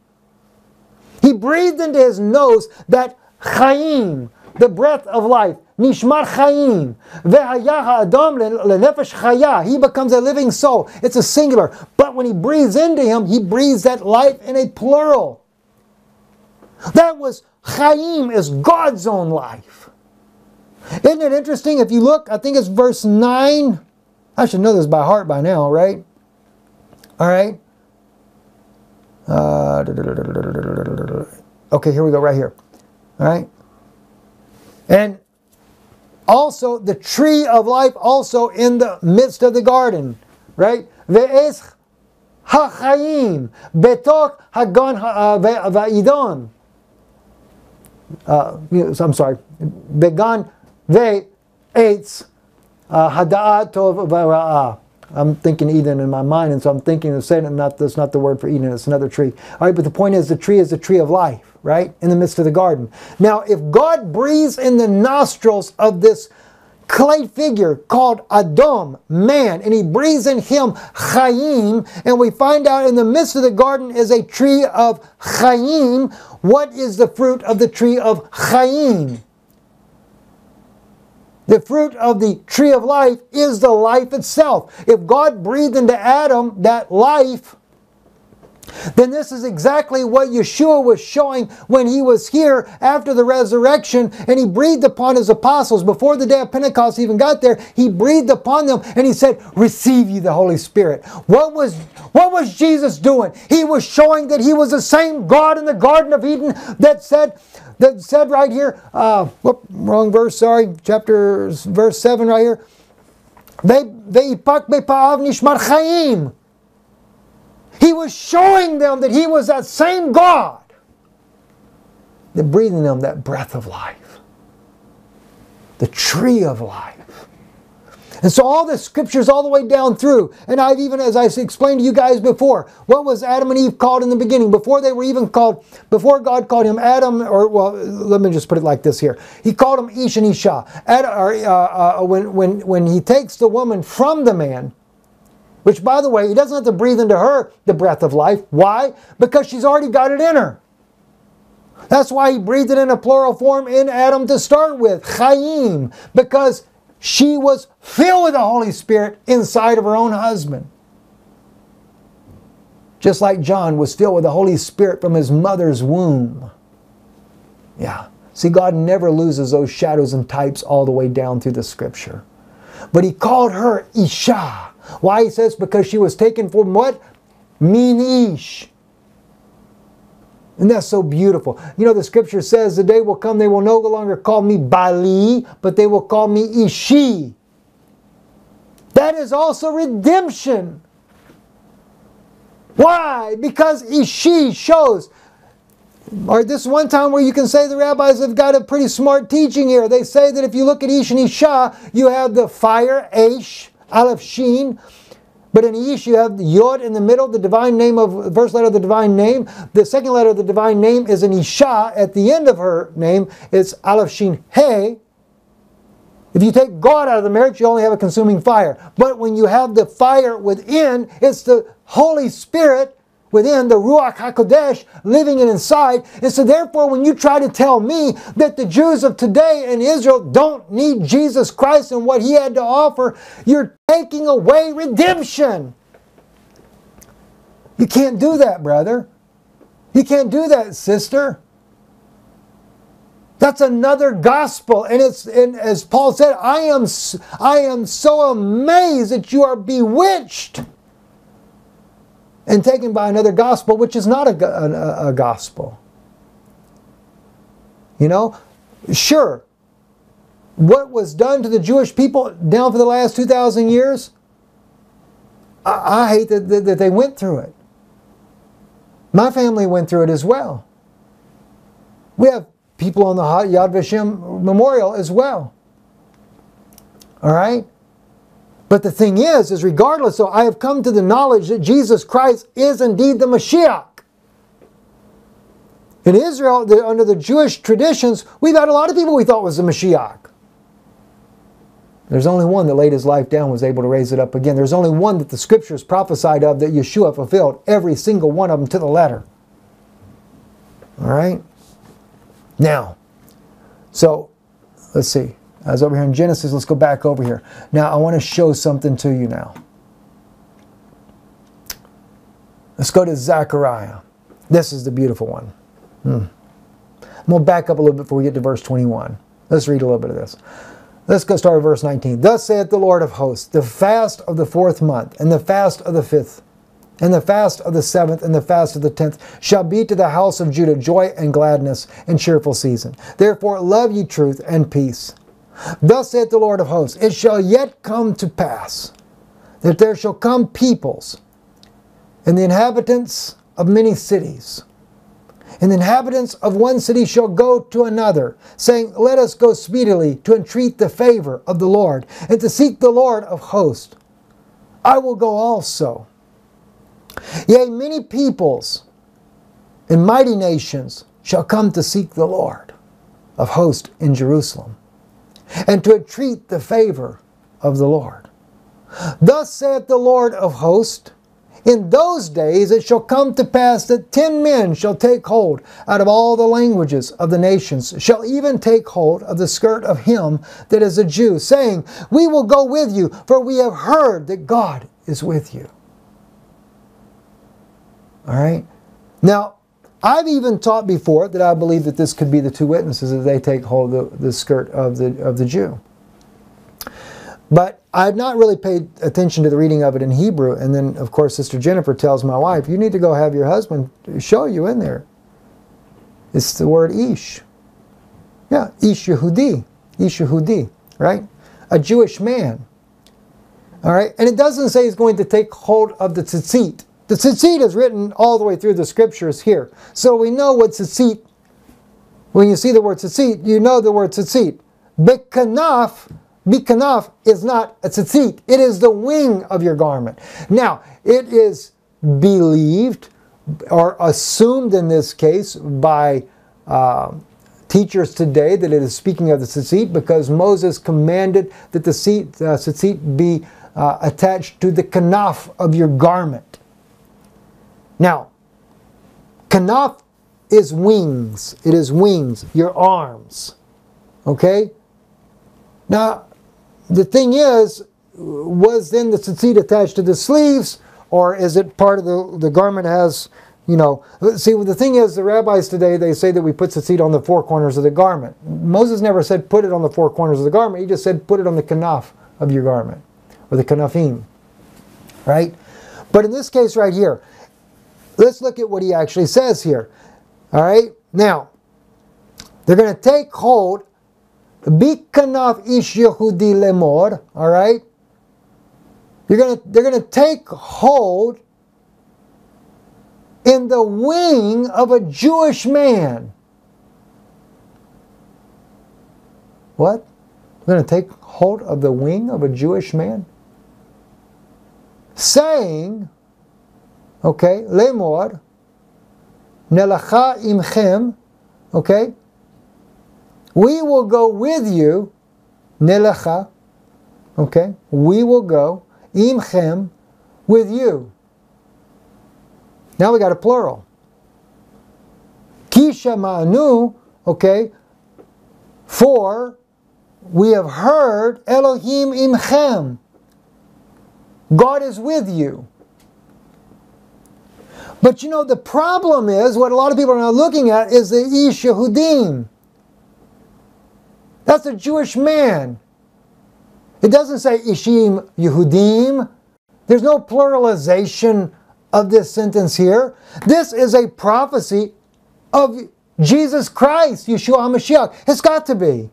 He breathed into his nose that chayim, the breath of life. Nishmar chayim. Ve'haya ha'adam lenefesh chaya. He becomes a living soul. It's a singular. But when he breathes into him, he breathes that life in a plural. That was Chaim is God's own life. Isn't it interesting? If you look, I think it's verse 9. I should know this by heart by now, right? All right. Uh, okay, here we go, right here. All right. And also the tree of life, also in the midst of the garden, right? Ve'es ha'chaim betok hagan va'idon uh, I'm sorry, began ve eitz uh, hada'at v'ra'ah. I'm thinking Eden in my mind, and so I'm thinking of saying. Not that's not the word for Eden; it's another tree. All right, but the point is, the tree is the tree of life, right, in the midst of the garden. Now, if God breathes in the nostrils of this clay figure called Adam, man, and he breathes in him Chaim, and we find out in the midst of the garden is a tree of Chaim. What is the fruit of the tree of Chaim? The fruit of the tree of life is the life itself. If God breathed into Adam that life, then this is exactly what Yeshua was showing when he was here after the resurrection and he breathed upon his apostles. Before the day of Pentecost even got there he breathed upon them and he said receive ye the Holy Spirit. What was what was Jesus doing? He was showing that he was the same God in the Garden of Eden that said that said right here uh, whoop, wrong verse sorry chapter verse 7 right here he was showing them that He was that same God that breathed in them that breath of life, the tree of life. And so all the scriptures all the way down through, and I've even, as I explained to you guys before, what was Adam and Eve called in the beginning? Before they were even called, before God called him Adam, or well, let me just put it like this here. He called him Ish and Isha. Ad, or, uh, uh, when, when, when he takes the woman from the man, which, by the way, he doesn't have to breathe into her the breath of life. Why? Because she's already got it in her. That's why he breathed it in a plural form in Adam to start with, Chaim, because she was filled with the Holy Spirit inside of her own husband. Just like John was filled with the Holy Spirit from his mother's womb. Yeah. See, God never loses those shadows and types all the way down through the scripture. But he called her Isha why he says because she was taken from what? Minish. And that's so beautiful. You know, the scripture says the day will come they will no longer call me Baali, but they will call me Ishi. That is also redemption. Why? Because Ishi shows. Or this one time where you can say the rabbis have got a pretty smart teaching here. They say that if you look at Ish and Isha, you have the fire, Aish, Aleph Sheen. But in Ish, you have Yod in the middle, the divine name of, first letter of the divine name. The second letter of the divine name is an Isha. At the end of her name, it's Aleph Shin He. If you take God out of the marriage, you only have a consuming fire. But when you have the fire within, it's the Holy Spirit within the Ruach HaKodesh living it inside. And so therefore, when you try to tell me that the Jews of today in Israel don't need Jesus Christ and what he had to offer, you're taking away redemption. You can't do that, brother. You can't do that, sister. That's another gospel. And it's and as Paul said, I am I am so amazed that you are bewitched and taken by another gospel, which is not a, a, a gospel. You know, sure, what was done to the Jewish people down for the last 2,000 years, I, I hate that, that, that, they went through it. My family went through it as well. We have people on the Yad Vashem Memorial as well. All right? But the thing is, is regardless, so I have come to the knowledge that Jesus Christ is indeed the Mashiach. In Israel, the, under the Jewish traditions, we've had a lot of people we thought was the Mashiach. There's only one that laid his life down, was able to raise it up again. There's only one that the scriptures prophesied of that Yeshua fulfilled, every single one of them to the letter. All right? Now, so let's see. Was over here in Genesis. Let's go back over here. Now, I want to show something to you now. Let's go to Zechariah. This is the beautiful one. Hmm. I'm going to back up a little bit before we get to verse 21. Let's read a little bit of this. Let's go start with verse 19. Thus saith the Lord of hosts, the fast of the fourth month, and the fast of the fifth, and the fast of the seventh, and the fast of the tenth shall be to the house of Judah joy and gladness and cheerful season. Therefore love ye truth and peace. Thus saith the Lord of hosts, It shall yet come to pass that there shall come peoples and the inhabitants of many cities. And the inhabitants of one city shall go to another, saying, Let us go speedily to entreat the favor of the Lord, and to seek the Lord of hosts. I will go also. Yea, many peoples and mighty nations shall come to seek the Lord of hosts in Jerusalem and to entreat the favor of the Lord. Thus saith the Lord of hosts, in those days it shall come to pass that ten men shall take hold out of all the languages of the nations, shall even take hold of the skirt of him that is a Jew, saying, We will go with you, for we have heard that God is with you. All right? Now, I've even taught before that I believe that this could be the two witnesses that they take hold of the skirt of the, of the Jew. But I had not really paid attention to the reading of it in Hebrew. And then, of course, Sister Jennifer tells my wife, You need to go have your husband show you in there. It's the word Ish. Yeah, Ish Yehudi. Ish Yehudi, right? A Jewish man. All right? And it doesn't say he's going to take hold of the tzitzit. The tzitzit is written all the way through the scriptures here. So we know what tzitzit, when you see the word tzitzit, you know the word tzitzit. Bekanaf Bikanaf is not a tzitzit. It is the wing of your garment. Now, it is believed or assumed in this case by uh, teachers today that it is speaking of the tzitzit because Moses commanded that the uh, tzitzit be uh, attached to the kanaf of your garment. Now, kanaf is wings. It is wings, your arms. Okay? Now, the thing is, was then the tzitzit attached to the sleeves, or is it part of the, the garment has, you know, see, the thing is, the rabbis today, they say that we put tzitzit on the four corners of the garment. Moses never said put it on the four corners of the garment. He just said put it on the kanaf of your garment, or the kanafim, right? But in this case right here, let's look at what he actually says here. All right? Now, they're going to take hold Bikanaf ish Yehudi lemor, all right? You're gonna, they're going to take hold in the wing of a Jewish man. What? We're going to take hold of the wing of a Jewish man? Saying, okay, lemor, nelacha imchem, okay, we will go with you, nelecha, okay? We will go, imchem, with you. Now we got a plural. Kisha ma'anu, okay? For we have heard Elohim imchem. God is with you. But you know, the problem is, what a lot of people are now looking at is the Ish Yehudim. That's a Jewish man. It doesn't say Ishim Yehudim. There's no pluralization of this sentence here. This is a prophecy of Jesus Christ, Yeshua HaMashiach. It's got to be.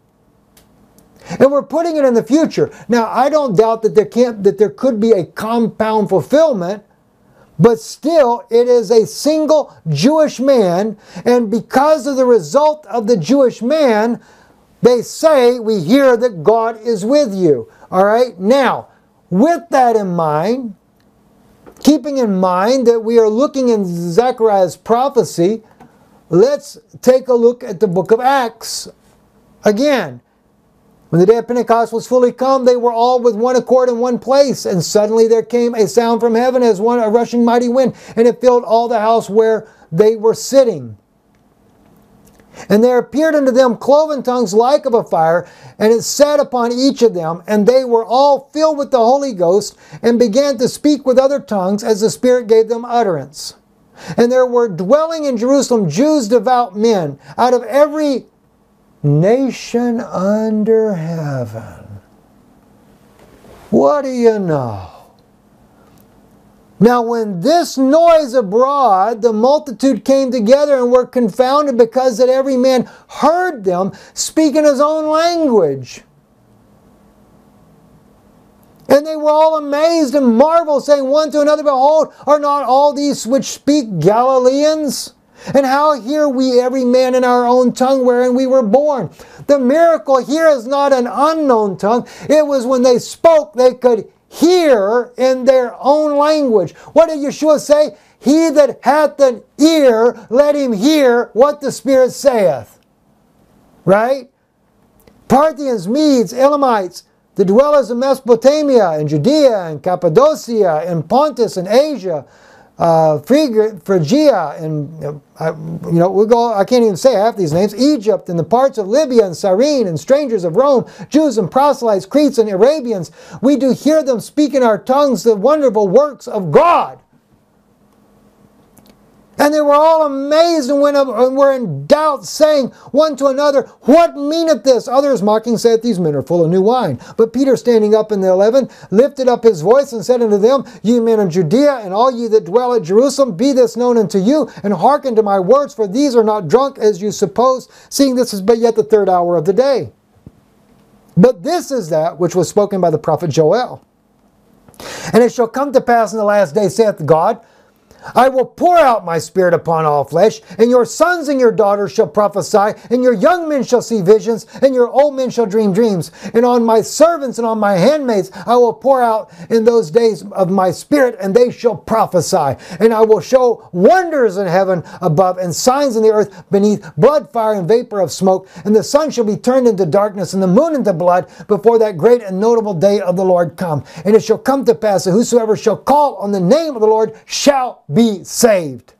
And we're putting it in the future. Now, I don't doubt that there can't that there could be a compound fulfillment, but still it is a single Jewish man, and because of the result of the Jewish man, they say, we hear that God is with you. All right? Now, with that in mind, keeping in mind that we are looking in Zechariah's prophecy, let's take a look at the book of Acts. Again, when the day of Pentecost was fully come, they were all with one accord in one place, and suddenly there came a sound from heaven as one a rushing mighty wind, and it filled all the house where they were sitting. And there appeared unto them cloven tongues like of a fire, and it sat upon each of them, and they were all filled with the Holy Ghost, and began to speak with other tongues as the Spirit gave them utterance. And there were dwelling in Jerusalem Jews devout men out of every nation under heaven. What do you know? Now, when this noise abroad, the multitude came together and were confounded because that every man heard them speak in his own language. And they were all amazed and marveled, saying one to another, Behold, are not all these which speak Galileans? And how hear we every man in our own tongue wherein we were born? The miracle here is not an unknown tongue. It was when they spoke, they could hear in their own language. What did Yeshua say? He that hath an ear, let him hear what the Spirit saith. Right? Parthians, Medes, Elamites, the dwellers of Mesopotamia and Judea and Cappadocia and Pontus and Asia, uh, Phrygia, and uh, you know we go. I can't even say half these names. Egypt and the parts of Libya and Cyrene and strangers of Rome, Jews and proselytes, Cretes and Arabians. We do hear them speak in our tongues the wonderful works of God. And they were all amazed and, went up, and were in doubt, saying one to another, What meaneth this? Others mocking said, These men are full of new wine. But Peter, standing up in the eleven, lifted up his voice and said unto them, Ye men of Judea, and all ye that dwell at Jerusalem, be this known unto you, and hearken to my words, for these are not drunk as you suppose, seeing this is but yet the third hour of the day. But this is that which was spoken by the prophet Joel. And it shall come to pass in the last day, saith God, I will pour out my spirit upon all flesh, and your sons and your daughters shall prophesy, and your young men shall see visions, and your old men shall dream dreams. And on my servants and on my handmaids I will pour out in those days of my spirit, and they shall prophesy. And I will show wonders in heaven above, and signs in the earth beneath, blood, fire, and vapor of smoke. And the sun shall be turned into darkness, and the moon into blood, before that great and notable day of the Lord come. And it shall come to pass that whosoever shall call on the name of the Lord shall be saved.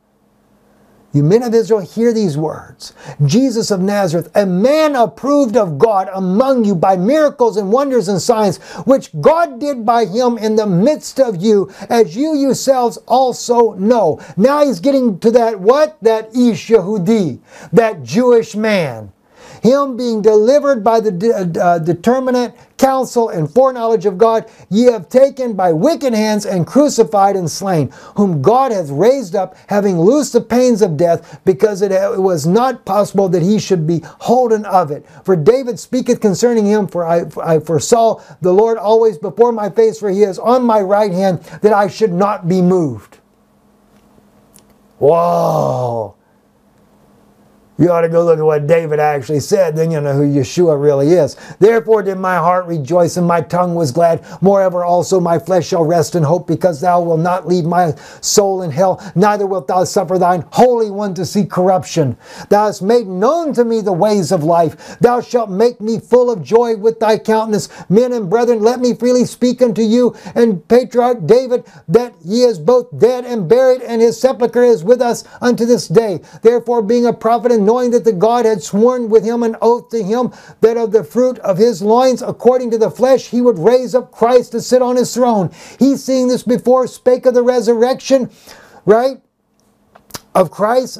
You men of Israel, hear these words. Jesus of Nazareth, a man approved of God among you by miracles and wonders and signs, which God did by him in the midst of you, as you yourselves also know. Now he's getting to that what? That Ish Yehudi, that Jewish man him being delivered by the de- uh, determinate counsel and foreknowledge of God, ye have taken by wicked hands and crucified and slain, whom God hath raised up, having loosed the pains of death, because it, it was not possible that he should be holden of it. For David speaketh concerning him, for I, I foresaw the Lord always before my face, for he is on my right hand, that I should not be moved. Whoa! You ought to go look at what David actually said, then you'll know who Yeshua really is. Therefore did my heart rejoice and my tongue was glad. Moreover, also my flesh shall rest in hope, because thou wilt not leave my soul in hell, neither wilt thou suffer thine Holy One to see corruption. Thou hast made known to me the ways of life. Thou shalt make me full of joy with thy countenance. Men and brethren, let me freely speak unto you and patriarch David that he is both dead and buried, and his sepulchre is with us unto this day. Therefore, being a prophet and knowing that the God had sworn with him an oath to him that of the fruit of his loins, according to the flesh, he would raise up Christ to sit on his throne. He, seeing this before, spake of the resurrection, right? Of Christ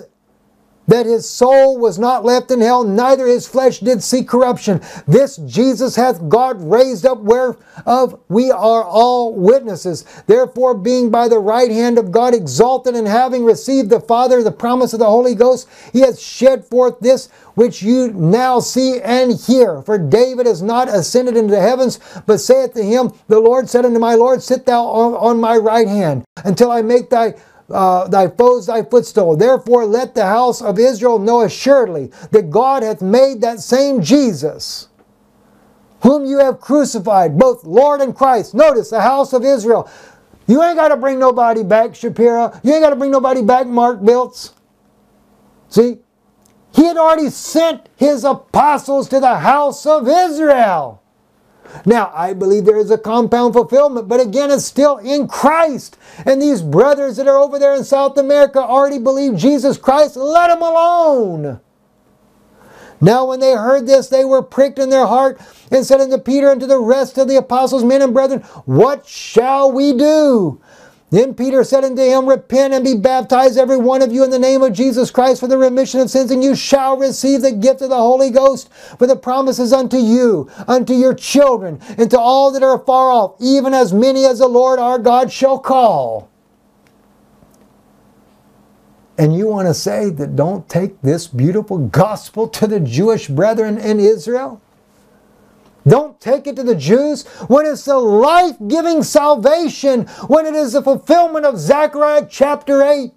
that his soul was not left in hell, neither his flesh did see corruption. This Jesus hath God raised up, whereof we are all witnesses. Therefore, being by the right hand of God exalted, and having received the Father the promise of the Holy Ghost, he hath shed forth this which you now see and hear. For David has not ascended into the heavens, but saith to him, The Lord said unto my Lord, Sit thou on, on my right hand, until I make thy uh, thy foes thy footstool. Therefore, let the house of Israel know assuredly that God hath made that same Jesus, whom you have crucified, both Lord and Christ. Notice the house of Israel. You ain't got to bring nobody back, Shapiro. You ain't got to bring nobody back, Mark Biltz. See, he had already sent his apostles to the house of Israel. Now, I believe there is a compound fulfillment, but again, it's still in Christ. And these brothers that are over there in South America already believe Jesus Christ. Let them alone. Now, when they heard this, they were pricked in their heart and said unto Peter and to the rest of the apostles, men and brethren, What shall we do? Then Peter said unto him, Repent and be baptized, every one of you, in the name of Jesus Christ for the remission of sins, and you shall receive the gift of the Holy Ghost. For the promises unto you, unto your children, and to all that are far off, even as many as the Lord our God shall call. And you want to say that don't take this beautiful gospel to the Jewish brethren in Israel? Don't take it to the Jews when it's the life giving salvation, when it is the fulfillment of Zechariah chapter 8.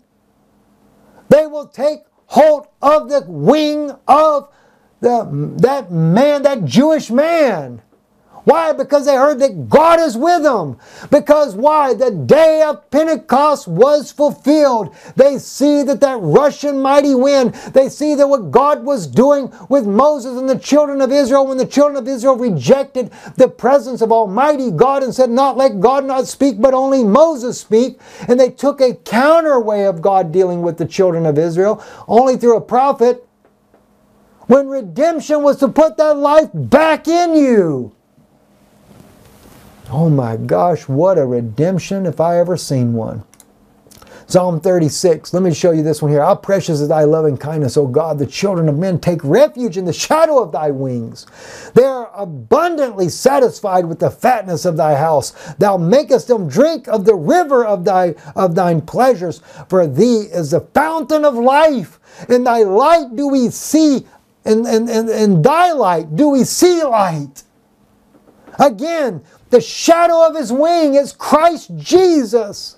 They will take hold of the wing of the, that man, that Jewish man. Why? Because they heard that God is with them. Because why? The day of Pentecost was fulfilled. They see that that Russian mighty wind, they see that what God was doing with Moses and the children of Israel when the children of Israel rejected the presence of Almighty God and said, not let God not speak, but only Moses speak. And they took a counter way of God dealing with the children of Israel, only through a prophet. When redemption was to put that life back in you. Oh my gosh, what a redemption if I ever seen one. Psalm 36. Let me show you this one here. How precious is thy loving kindness, O God. The children of men take refuge in the shadow of thy wings. They are abundantly satisfied with the fatness of thy house. Thou makest them drink of the river of thy of thine pleasures. For thee is the fountain of life. In thy light do we see, in, in, in, in thy light do we see light. Again, the shadow of his wing is Christ Jesus.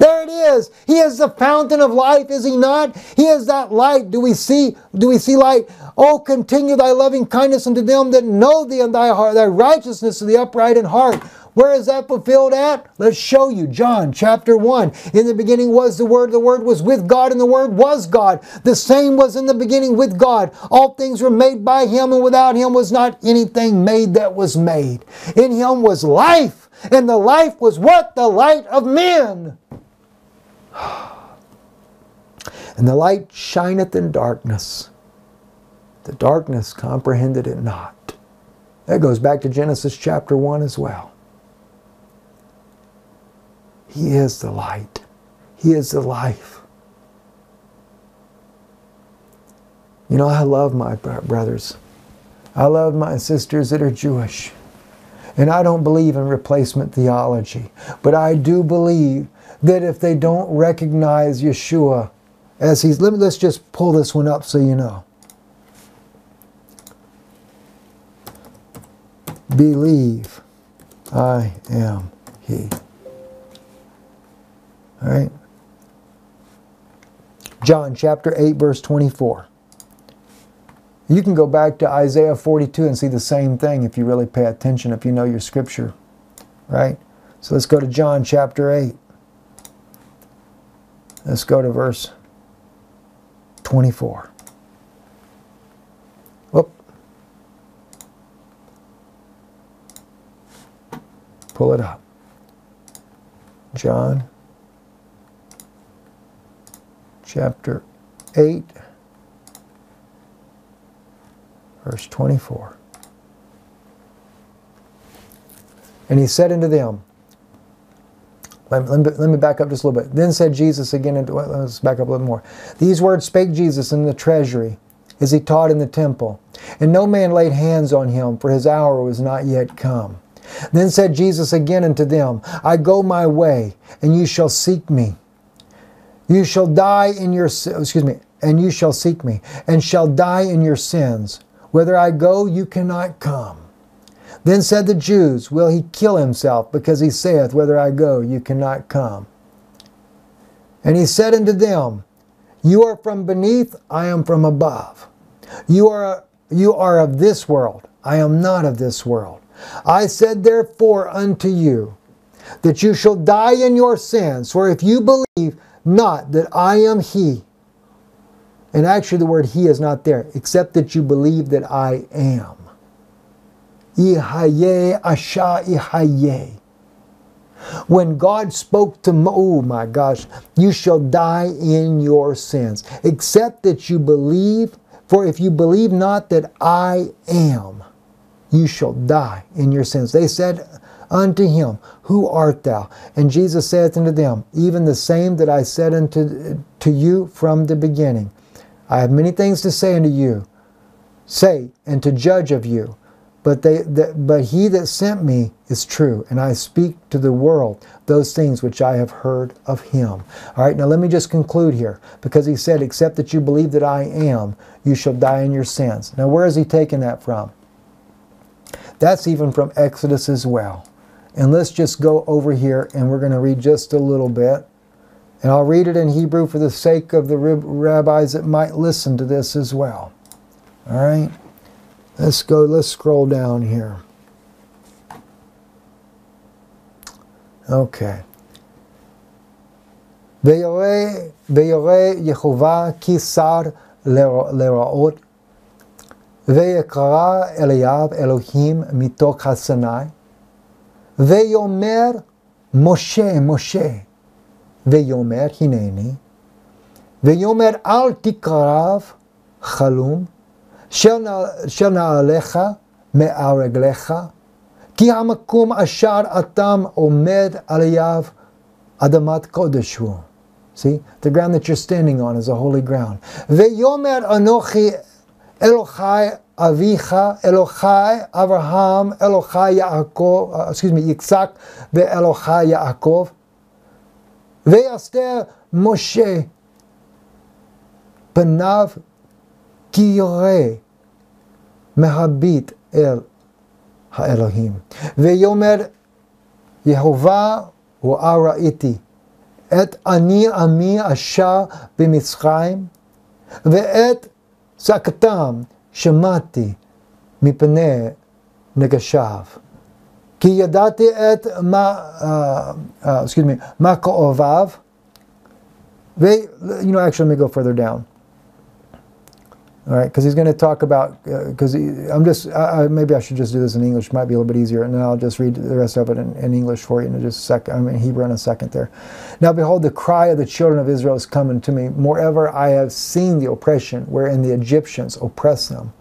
There it is. He is the fountain of life, is he not? He is that light. Do we see? Do we see light? Oh, continue thy loving kindness unto them that know thee and thy heart, thy righteousness to the upright in heart. Where is that fulfilled at? Let's show you. John chapter 1. In the beginning was the Word, the Word was with God, and the Word was God. The same was in the beginning with God. All things were made by Him, and without Him was not anything made that was made. In Him was life, and the life was what? The light of men. And the light shineth in darkness. The darkness comprehended it not. That goes back to Genesis chapter 1 as well. He is the light. He is the life. You know, I love my brothers. I love my sisters that are Jewish. And I don't believe in replacement theology. But I do believe that if they don't recognize Yeshua as he's, let me, let's just pull this one up so you know. Believe I am he. All right. John chapter 8, verse 24. You can go back to Isaiah 42 and see the same thing if you really pay attention, if you know your scripture. Right? So let's go to John chapter 8. Let's go to verse 24. Whoop. Pull it up. John chapter 8, verse 24. And he said unto them, let, let, let, me back up just a little bit. Then said Jesus again, into, let's back up a little more. These words spake Jesus in the treasury as he taught in the temple. And no man laid hands on him, for his hour was not yet come. Then said Jesus again unto them, I go my way, and you shall seek me. You shall die in your, excuse me, and you shall seek me, and shall die in your sins. Whither I go, you cannot come. Then said the Jews, Will he kill himself, because he saith, Whither I go, you cannot come? And he said unto them, You are from beneath, I am from above. You are, you are of this world, I am not of this world. I said therefore unto you, that you shall die in your sins, for if you believe not that I am He, and actually the word He is not there, except that you believe that I am. Ehyeh Asher Ehyeh. When God spoke to oh my gosh, you shall die in your sins, except that you believe, for if you believe not that I am, you shall die in your sins. They said unto him, Who art thou? And Jesus saith unto them, Even the same that I said unto to you from the beginning. I have many things to say unto you, say, and to judge of you. But, they, the, but he that sent me is true, and I speak to the world those things which I have heard of him. All right, now let me just conclude here, because he said, Except that you believe that I am, you shall die in your sins. Now, where is he taking that from? That's even from Exodus as well. And let's just go over here and we're going to read just a little bit. And I'll read it in Hebrew for the sake of the rabbis that might listen to this as well. All right. Let's go, let's scroll down here. Okay. וירא יחובה כי שר לרעות, ויקרא אליאב אלוהים מתוך הסיני, ויאמר משה, משה, ויאמר הנני, ויאמר אל תקרב חלום, של נעליך מעל רגליך, כי המקום אשר אתם עומד עליו אדמת קודש הוא. See, the ground that you're standing on is a holy ground. Ve'yomer anochi Elochai אביך, אלוהי אברהם, אלוהי יעקב, אה, סליחה, יצחק ואלוהי יעקב. ויסתר משה פניו כי יורה מהביט אל האלוהים. ויאמר יהובה רואה ראיתי את אני עמי אשר במצרים ואת צעקתם שמעתי מפני נגשיו. כי ידעתי את מה, uh, uh, excuse me, מה כאוביו. They, you know, actually, let me go further down. All right, because he's going to talk about, because uh, I'm just, I, I, maybe I should just do this in English, might be a little bit easier, and then I'll just read the rest of it in, in English for you in just a second, I mean Hebrew in a second there. Now behold, the cry of the children of Israel is coming to me. Moreover, I have seen the oppression wherein the Egyptians oppress them.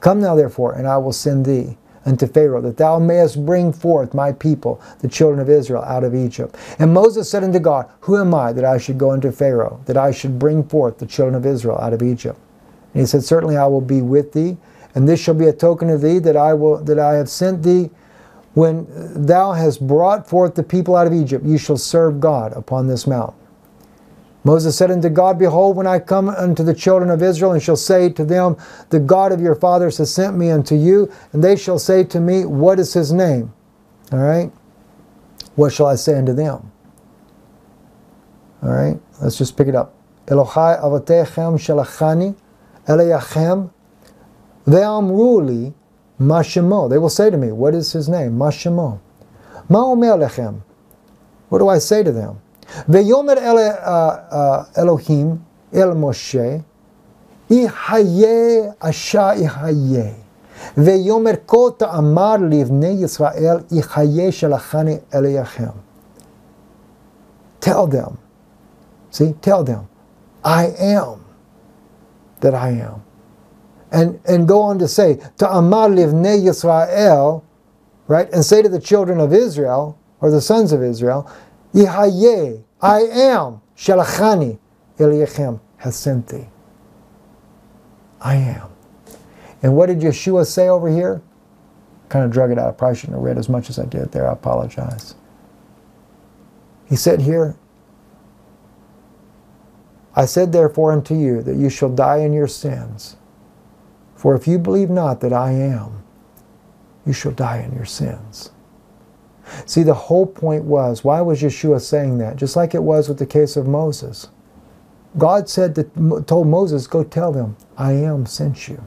Come now therefore, and I will send thee unto Pharaoh, that thou mayest bring forth my people, the children of Israel, out of Egypt. And Moses said unto God, Who am I that I should go unto Pharaoh, that I should bring forth the children of Israel out of Egypt? And he said, Certainly I will be with thee, and this shall be a token of thee that I will that I have sent thee. When thou hast brought forth the people out of Egypt, you shall serve God upon this mount. Moses said unto God, Behold, when I come unto the children of Israel, and shall say to them, The God of your fathers has sent me unto you, and they shall say to me, What is his name? All right? What shall I say unto them? All right, let's just pick it up. Elohai avatechem shalachani Eliachem ve'amruli Mashimo. They will say to me, what is his name? Mashemo. Ma'omer lechem. What do I say to them? Ve'yomer uh, uh, Elohim el Moshe Ehyeh Asher Ehyeh. Ve'yomer כה Amar לבני Yisrael, Ehyeh שלחני אליכם. Tell them, see, tell them, I am that I am. And, and go on to say, to Amar livnei Yisrael, right, and say to the children of Israel, or the sons of Israel, Yihaye, I am, Shalachani, Eliachem has sent thee. I am. And what did Yeshua say over here? Kind of drug it out. I probably shouldn't have read as much as I did there. I apologize. He said here, I said therefore unto you that you shall die in your sins. For if you believe not that I am, you shall die in your sins. See, the whole point was why was Yeshua saying that? Just like it was with the case of Moses. God said to, told Moses, Go tell them, I am sent you.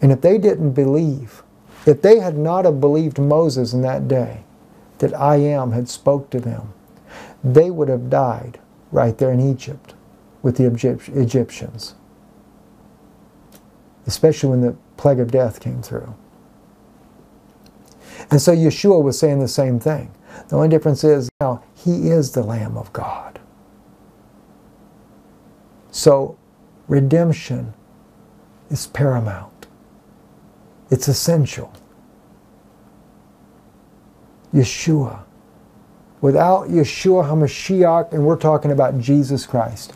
And if they didn't believe, if they had not have believed Moses in that day, that I am had spoke to them, they would have died right there in Egypt with the Egyptians, especially when the plague of death came through. And so Yeshua was saying the same thing. The only difference is now he is the Lamb of God. So redemption is paramount. It's essential. Yeshua without Yeshua HaMashiach, and we're talking about Jesus Christ.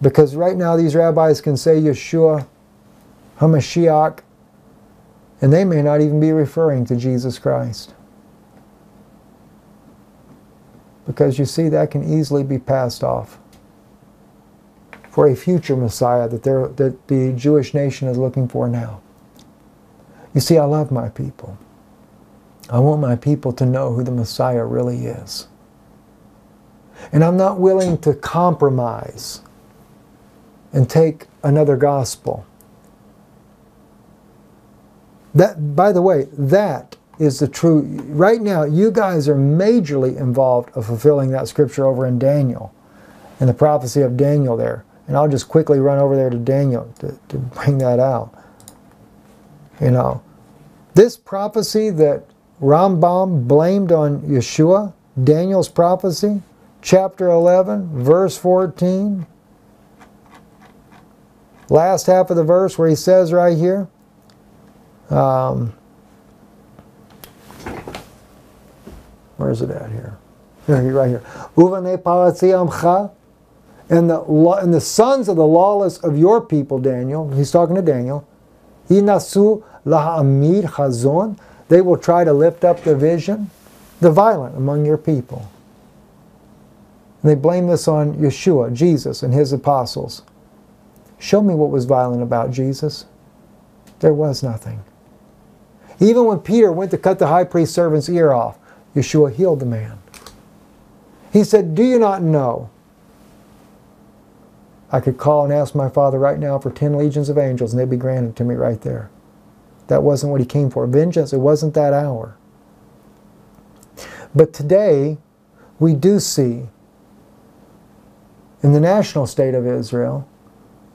Because right now these rabbis can say Yeshua HaMashiach, and they may not even be referring to Jesus Christ. Because you see, that can easily be passed off for a future Messiah that, that the Jewish nation is looking for now. You see, I love my people. I want my people to know who the Messiah really is. And I'm not willing to compromise and take another gospel. That, by the way, that is the true. Right now, you guys are majorly involved of fulfilling that scripture over in Daniel, in the prophecy of Daniel there. And I'll just quickly run over there to Daniel to, to bring that out. You know, this prophecy that Rambam blamed on Yeshua, Daniel's prophecy, chapter 11, verse 14. Last half of the verse where he says right here, um, where is it at here? right here. Uvane amcha, and the and the sons of the lawless of your people, Daniel. He's talking to Daniel. Inasu lahamid chazon. They will try to lift up the vision, the violent among your people. And they blame this on Yeshua, Jesus, and his apostles. Show me what was violent about Jesus. There was nothing. Even when Peter went to cut the high priest's servant's ear off, Yeshua healed the man. He said, Do you not know? I could call and ask my Father right now for 10 legions of angels and they'd be granted to me right there. That wasn't what he came for. Vengeance, it wasn't that hour. But today, we do see in the national state of Israel,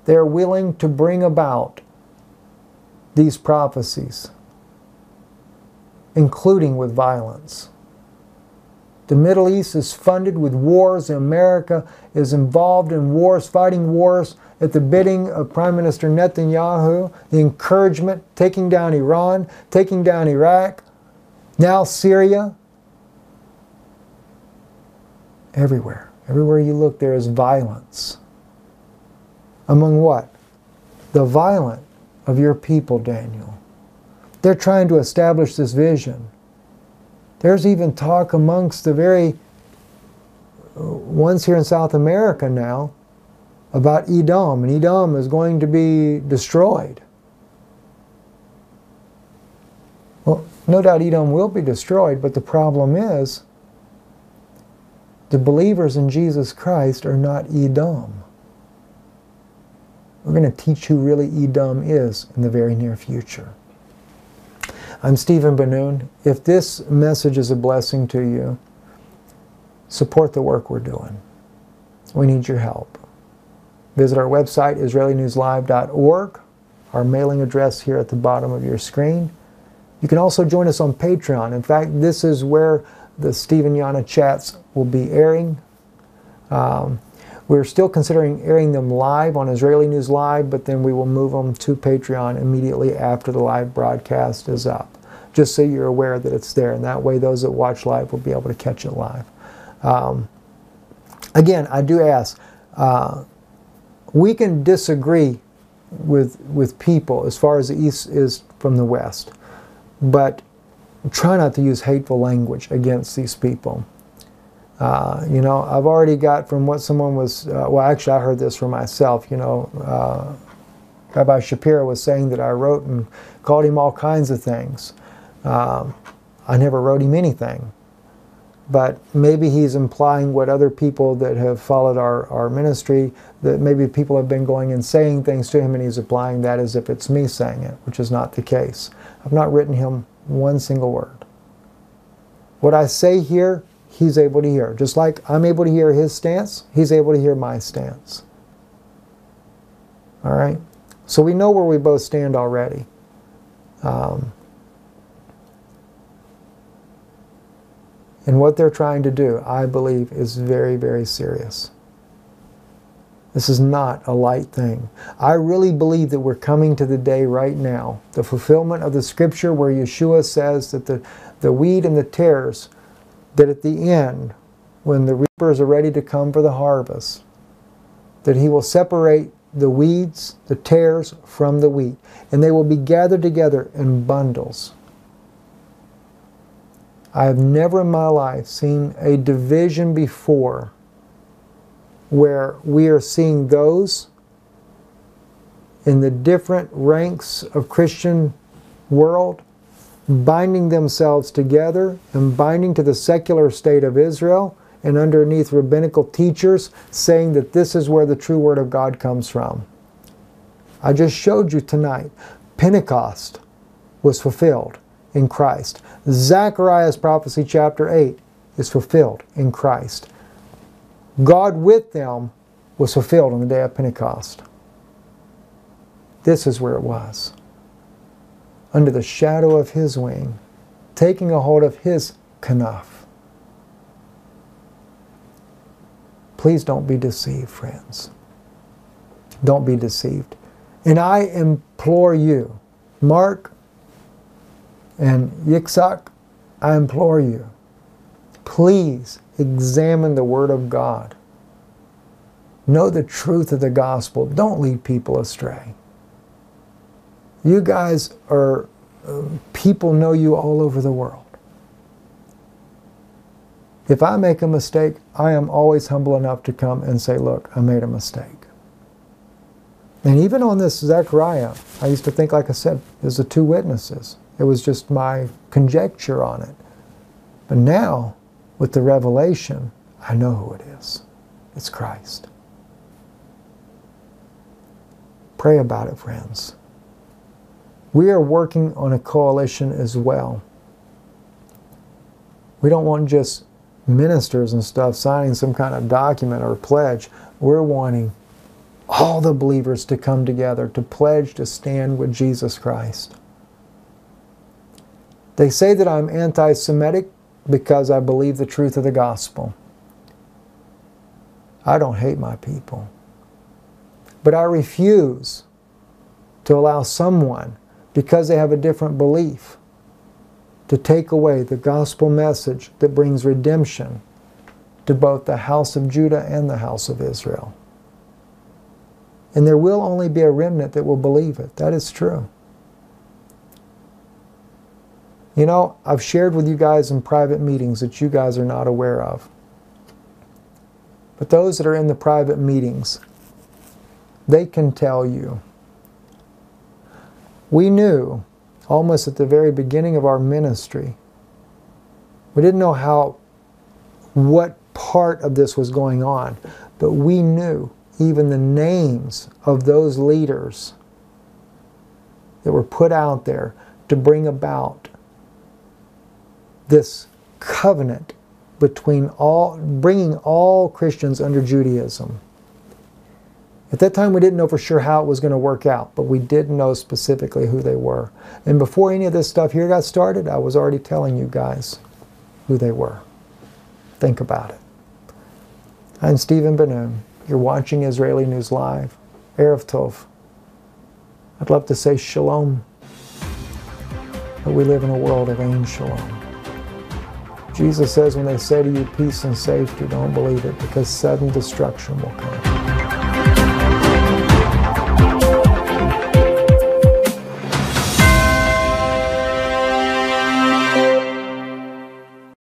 they're willing to bring about these prophecies, including with violence. The Middle East is funded with wars. America is involved in wars, fighting wars at the bidding of Prime Minister Netanyahu, the encouragement, taking down Iran, taking down Iraq, now Syria. Everywhere. Everywhere you look, there is violence. Among what? The violent of your people, Daniel. They're trying to establish this vision. There's even talk amongst the very ones here in South America now about Edom, and Edom is going to be destroyed. Well, no doubt Edom will be destroyed, but the problem is the believers in Jesus Christ are not Edom. We're going to teach who really Edom is in the very near future. I'm Stephen Ben-Nun. If this message is a blessing to you, support the work we're doing. We need your help. Visit our website, IsraeliNewsLive.org, our mailing address here at the bottom of your screen. You can also join us on Patreon. In fact, this is where the Stephen Yana chats will be airing. Um, we're still considering airing them live on Israeli News Live, but then we will move them to Patreon immediately after the live broadcast is up, just so you're aware that it's there. And that way, those that watch live will be able to catch it live. Um, again, I do ask, uh, we can disagree with, with people as far as the East is from the West, but try not to use hateful language against these people. Uh, you know, I've already got from what someone was, uh, well, actually, I heard this for myself. You know, uh, Rabbi Shapiro was saying that I wrote and called him all kinds of things. Um, I never wrote him anything. But maybe he's implying what other people that have followed our, our ministry, that maybe people have been going and saying things to him, and he's applying that as if it's me saying it, which is not the case. I've not written him one single word. What I say here, he's able to hear. Just like I'm able to hear his stance, he's able to hear my stance. All right? So we know where we both stand already. Um, and what they're trying to do, I believe, is very, very serious. This is not a light thing. I really believe that we're coming to the day right now, the fulfillment of the scripture where Yeshua says that the, the wheat and the tares, that at the end, when the reapers are ready to come for the harvest, that he will separate the weeds, the tares from the wheat, and they will be gathered together in bundles. I have never in my life seen a division before where we are seeing those in the different ranks of Christian world binding themselves together and binding to the secular state of Israel and underneath rabbinical teachers saying that this is where the true word of God comes from. I just showed you tonight Pentecost was fulfilled in Christ. Zechariah's prophecy chapter 8 is fulfilled in Christ. God with them was fulfilled on the day of Pentecost. This is where it was. Under the shadow of his wing, taking a hold of his kanaf. Please don't be deceived, friends. Don't be deceived. And I implore you, Mark and Yitzhak, I implore you, please examine the Word of God. Know the truth of the gospel. Don't lead people astray. You guys are, uh, people know you all over the world. If I make a mistake, I am always humble enough to come and say, Look, I made a mistake. And even on this Zechariah, I used to think, like I said, there's the two witnesses. It was just my conjecture on it. But now, with the revelation, I know who it is. It's Christ. Pray about it, friends. We are working on a coalition as well. We don't want just ministers and stuff signing some kind of document or pledge. We're wanting all the believers to come together to pledge to stand with Jesus Christ. They say that I'm anti Semitic because I believe the truth of the gospel. I don't hate my people. But I refuse to allow someone, because they have a different belief, to take away the gospel message that brings redemption to both the house of Judah and the house of Israel. And there will only be a remnant that will believe it. That is true. You know, I've shared with you guys in private meetings that you guys are not aware of. But those that are in the private meetings, they can tell you. We knew almost at the very beginning of our ministry, we didn't know how, what part of this was going on, but we knew even the names of those leaders that were put out there to bring about this covenant between all, bringing all Christians under Judaism. At that time, we didn't know for sure how it was going to work out, but we did know specifically who they were. And before any of this stuff here got started, I was already telling you guys who they were. Think about it. I'm Stephen Ben-Nun. You're watching Israeli News Live. Erev Tov. I'd love to say shalom, but we live in a world of ain shalom. Jesus says when they say to you peace and safety, don't believe it because sudden destruction will come.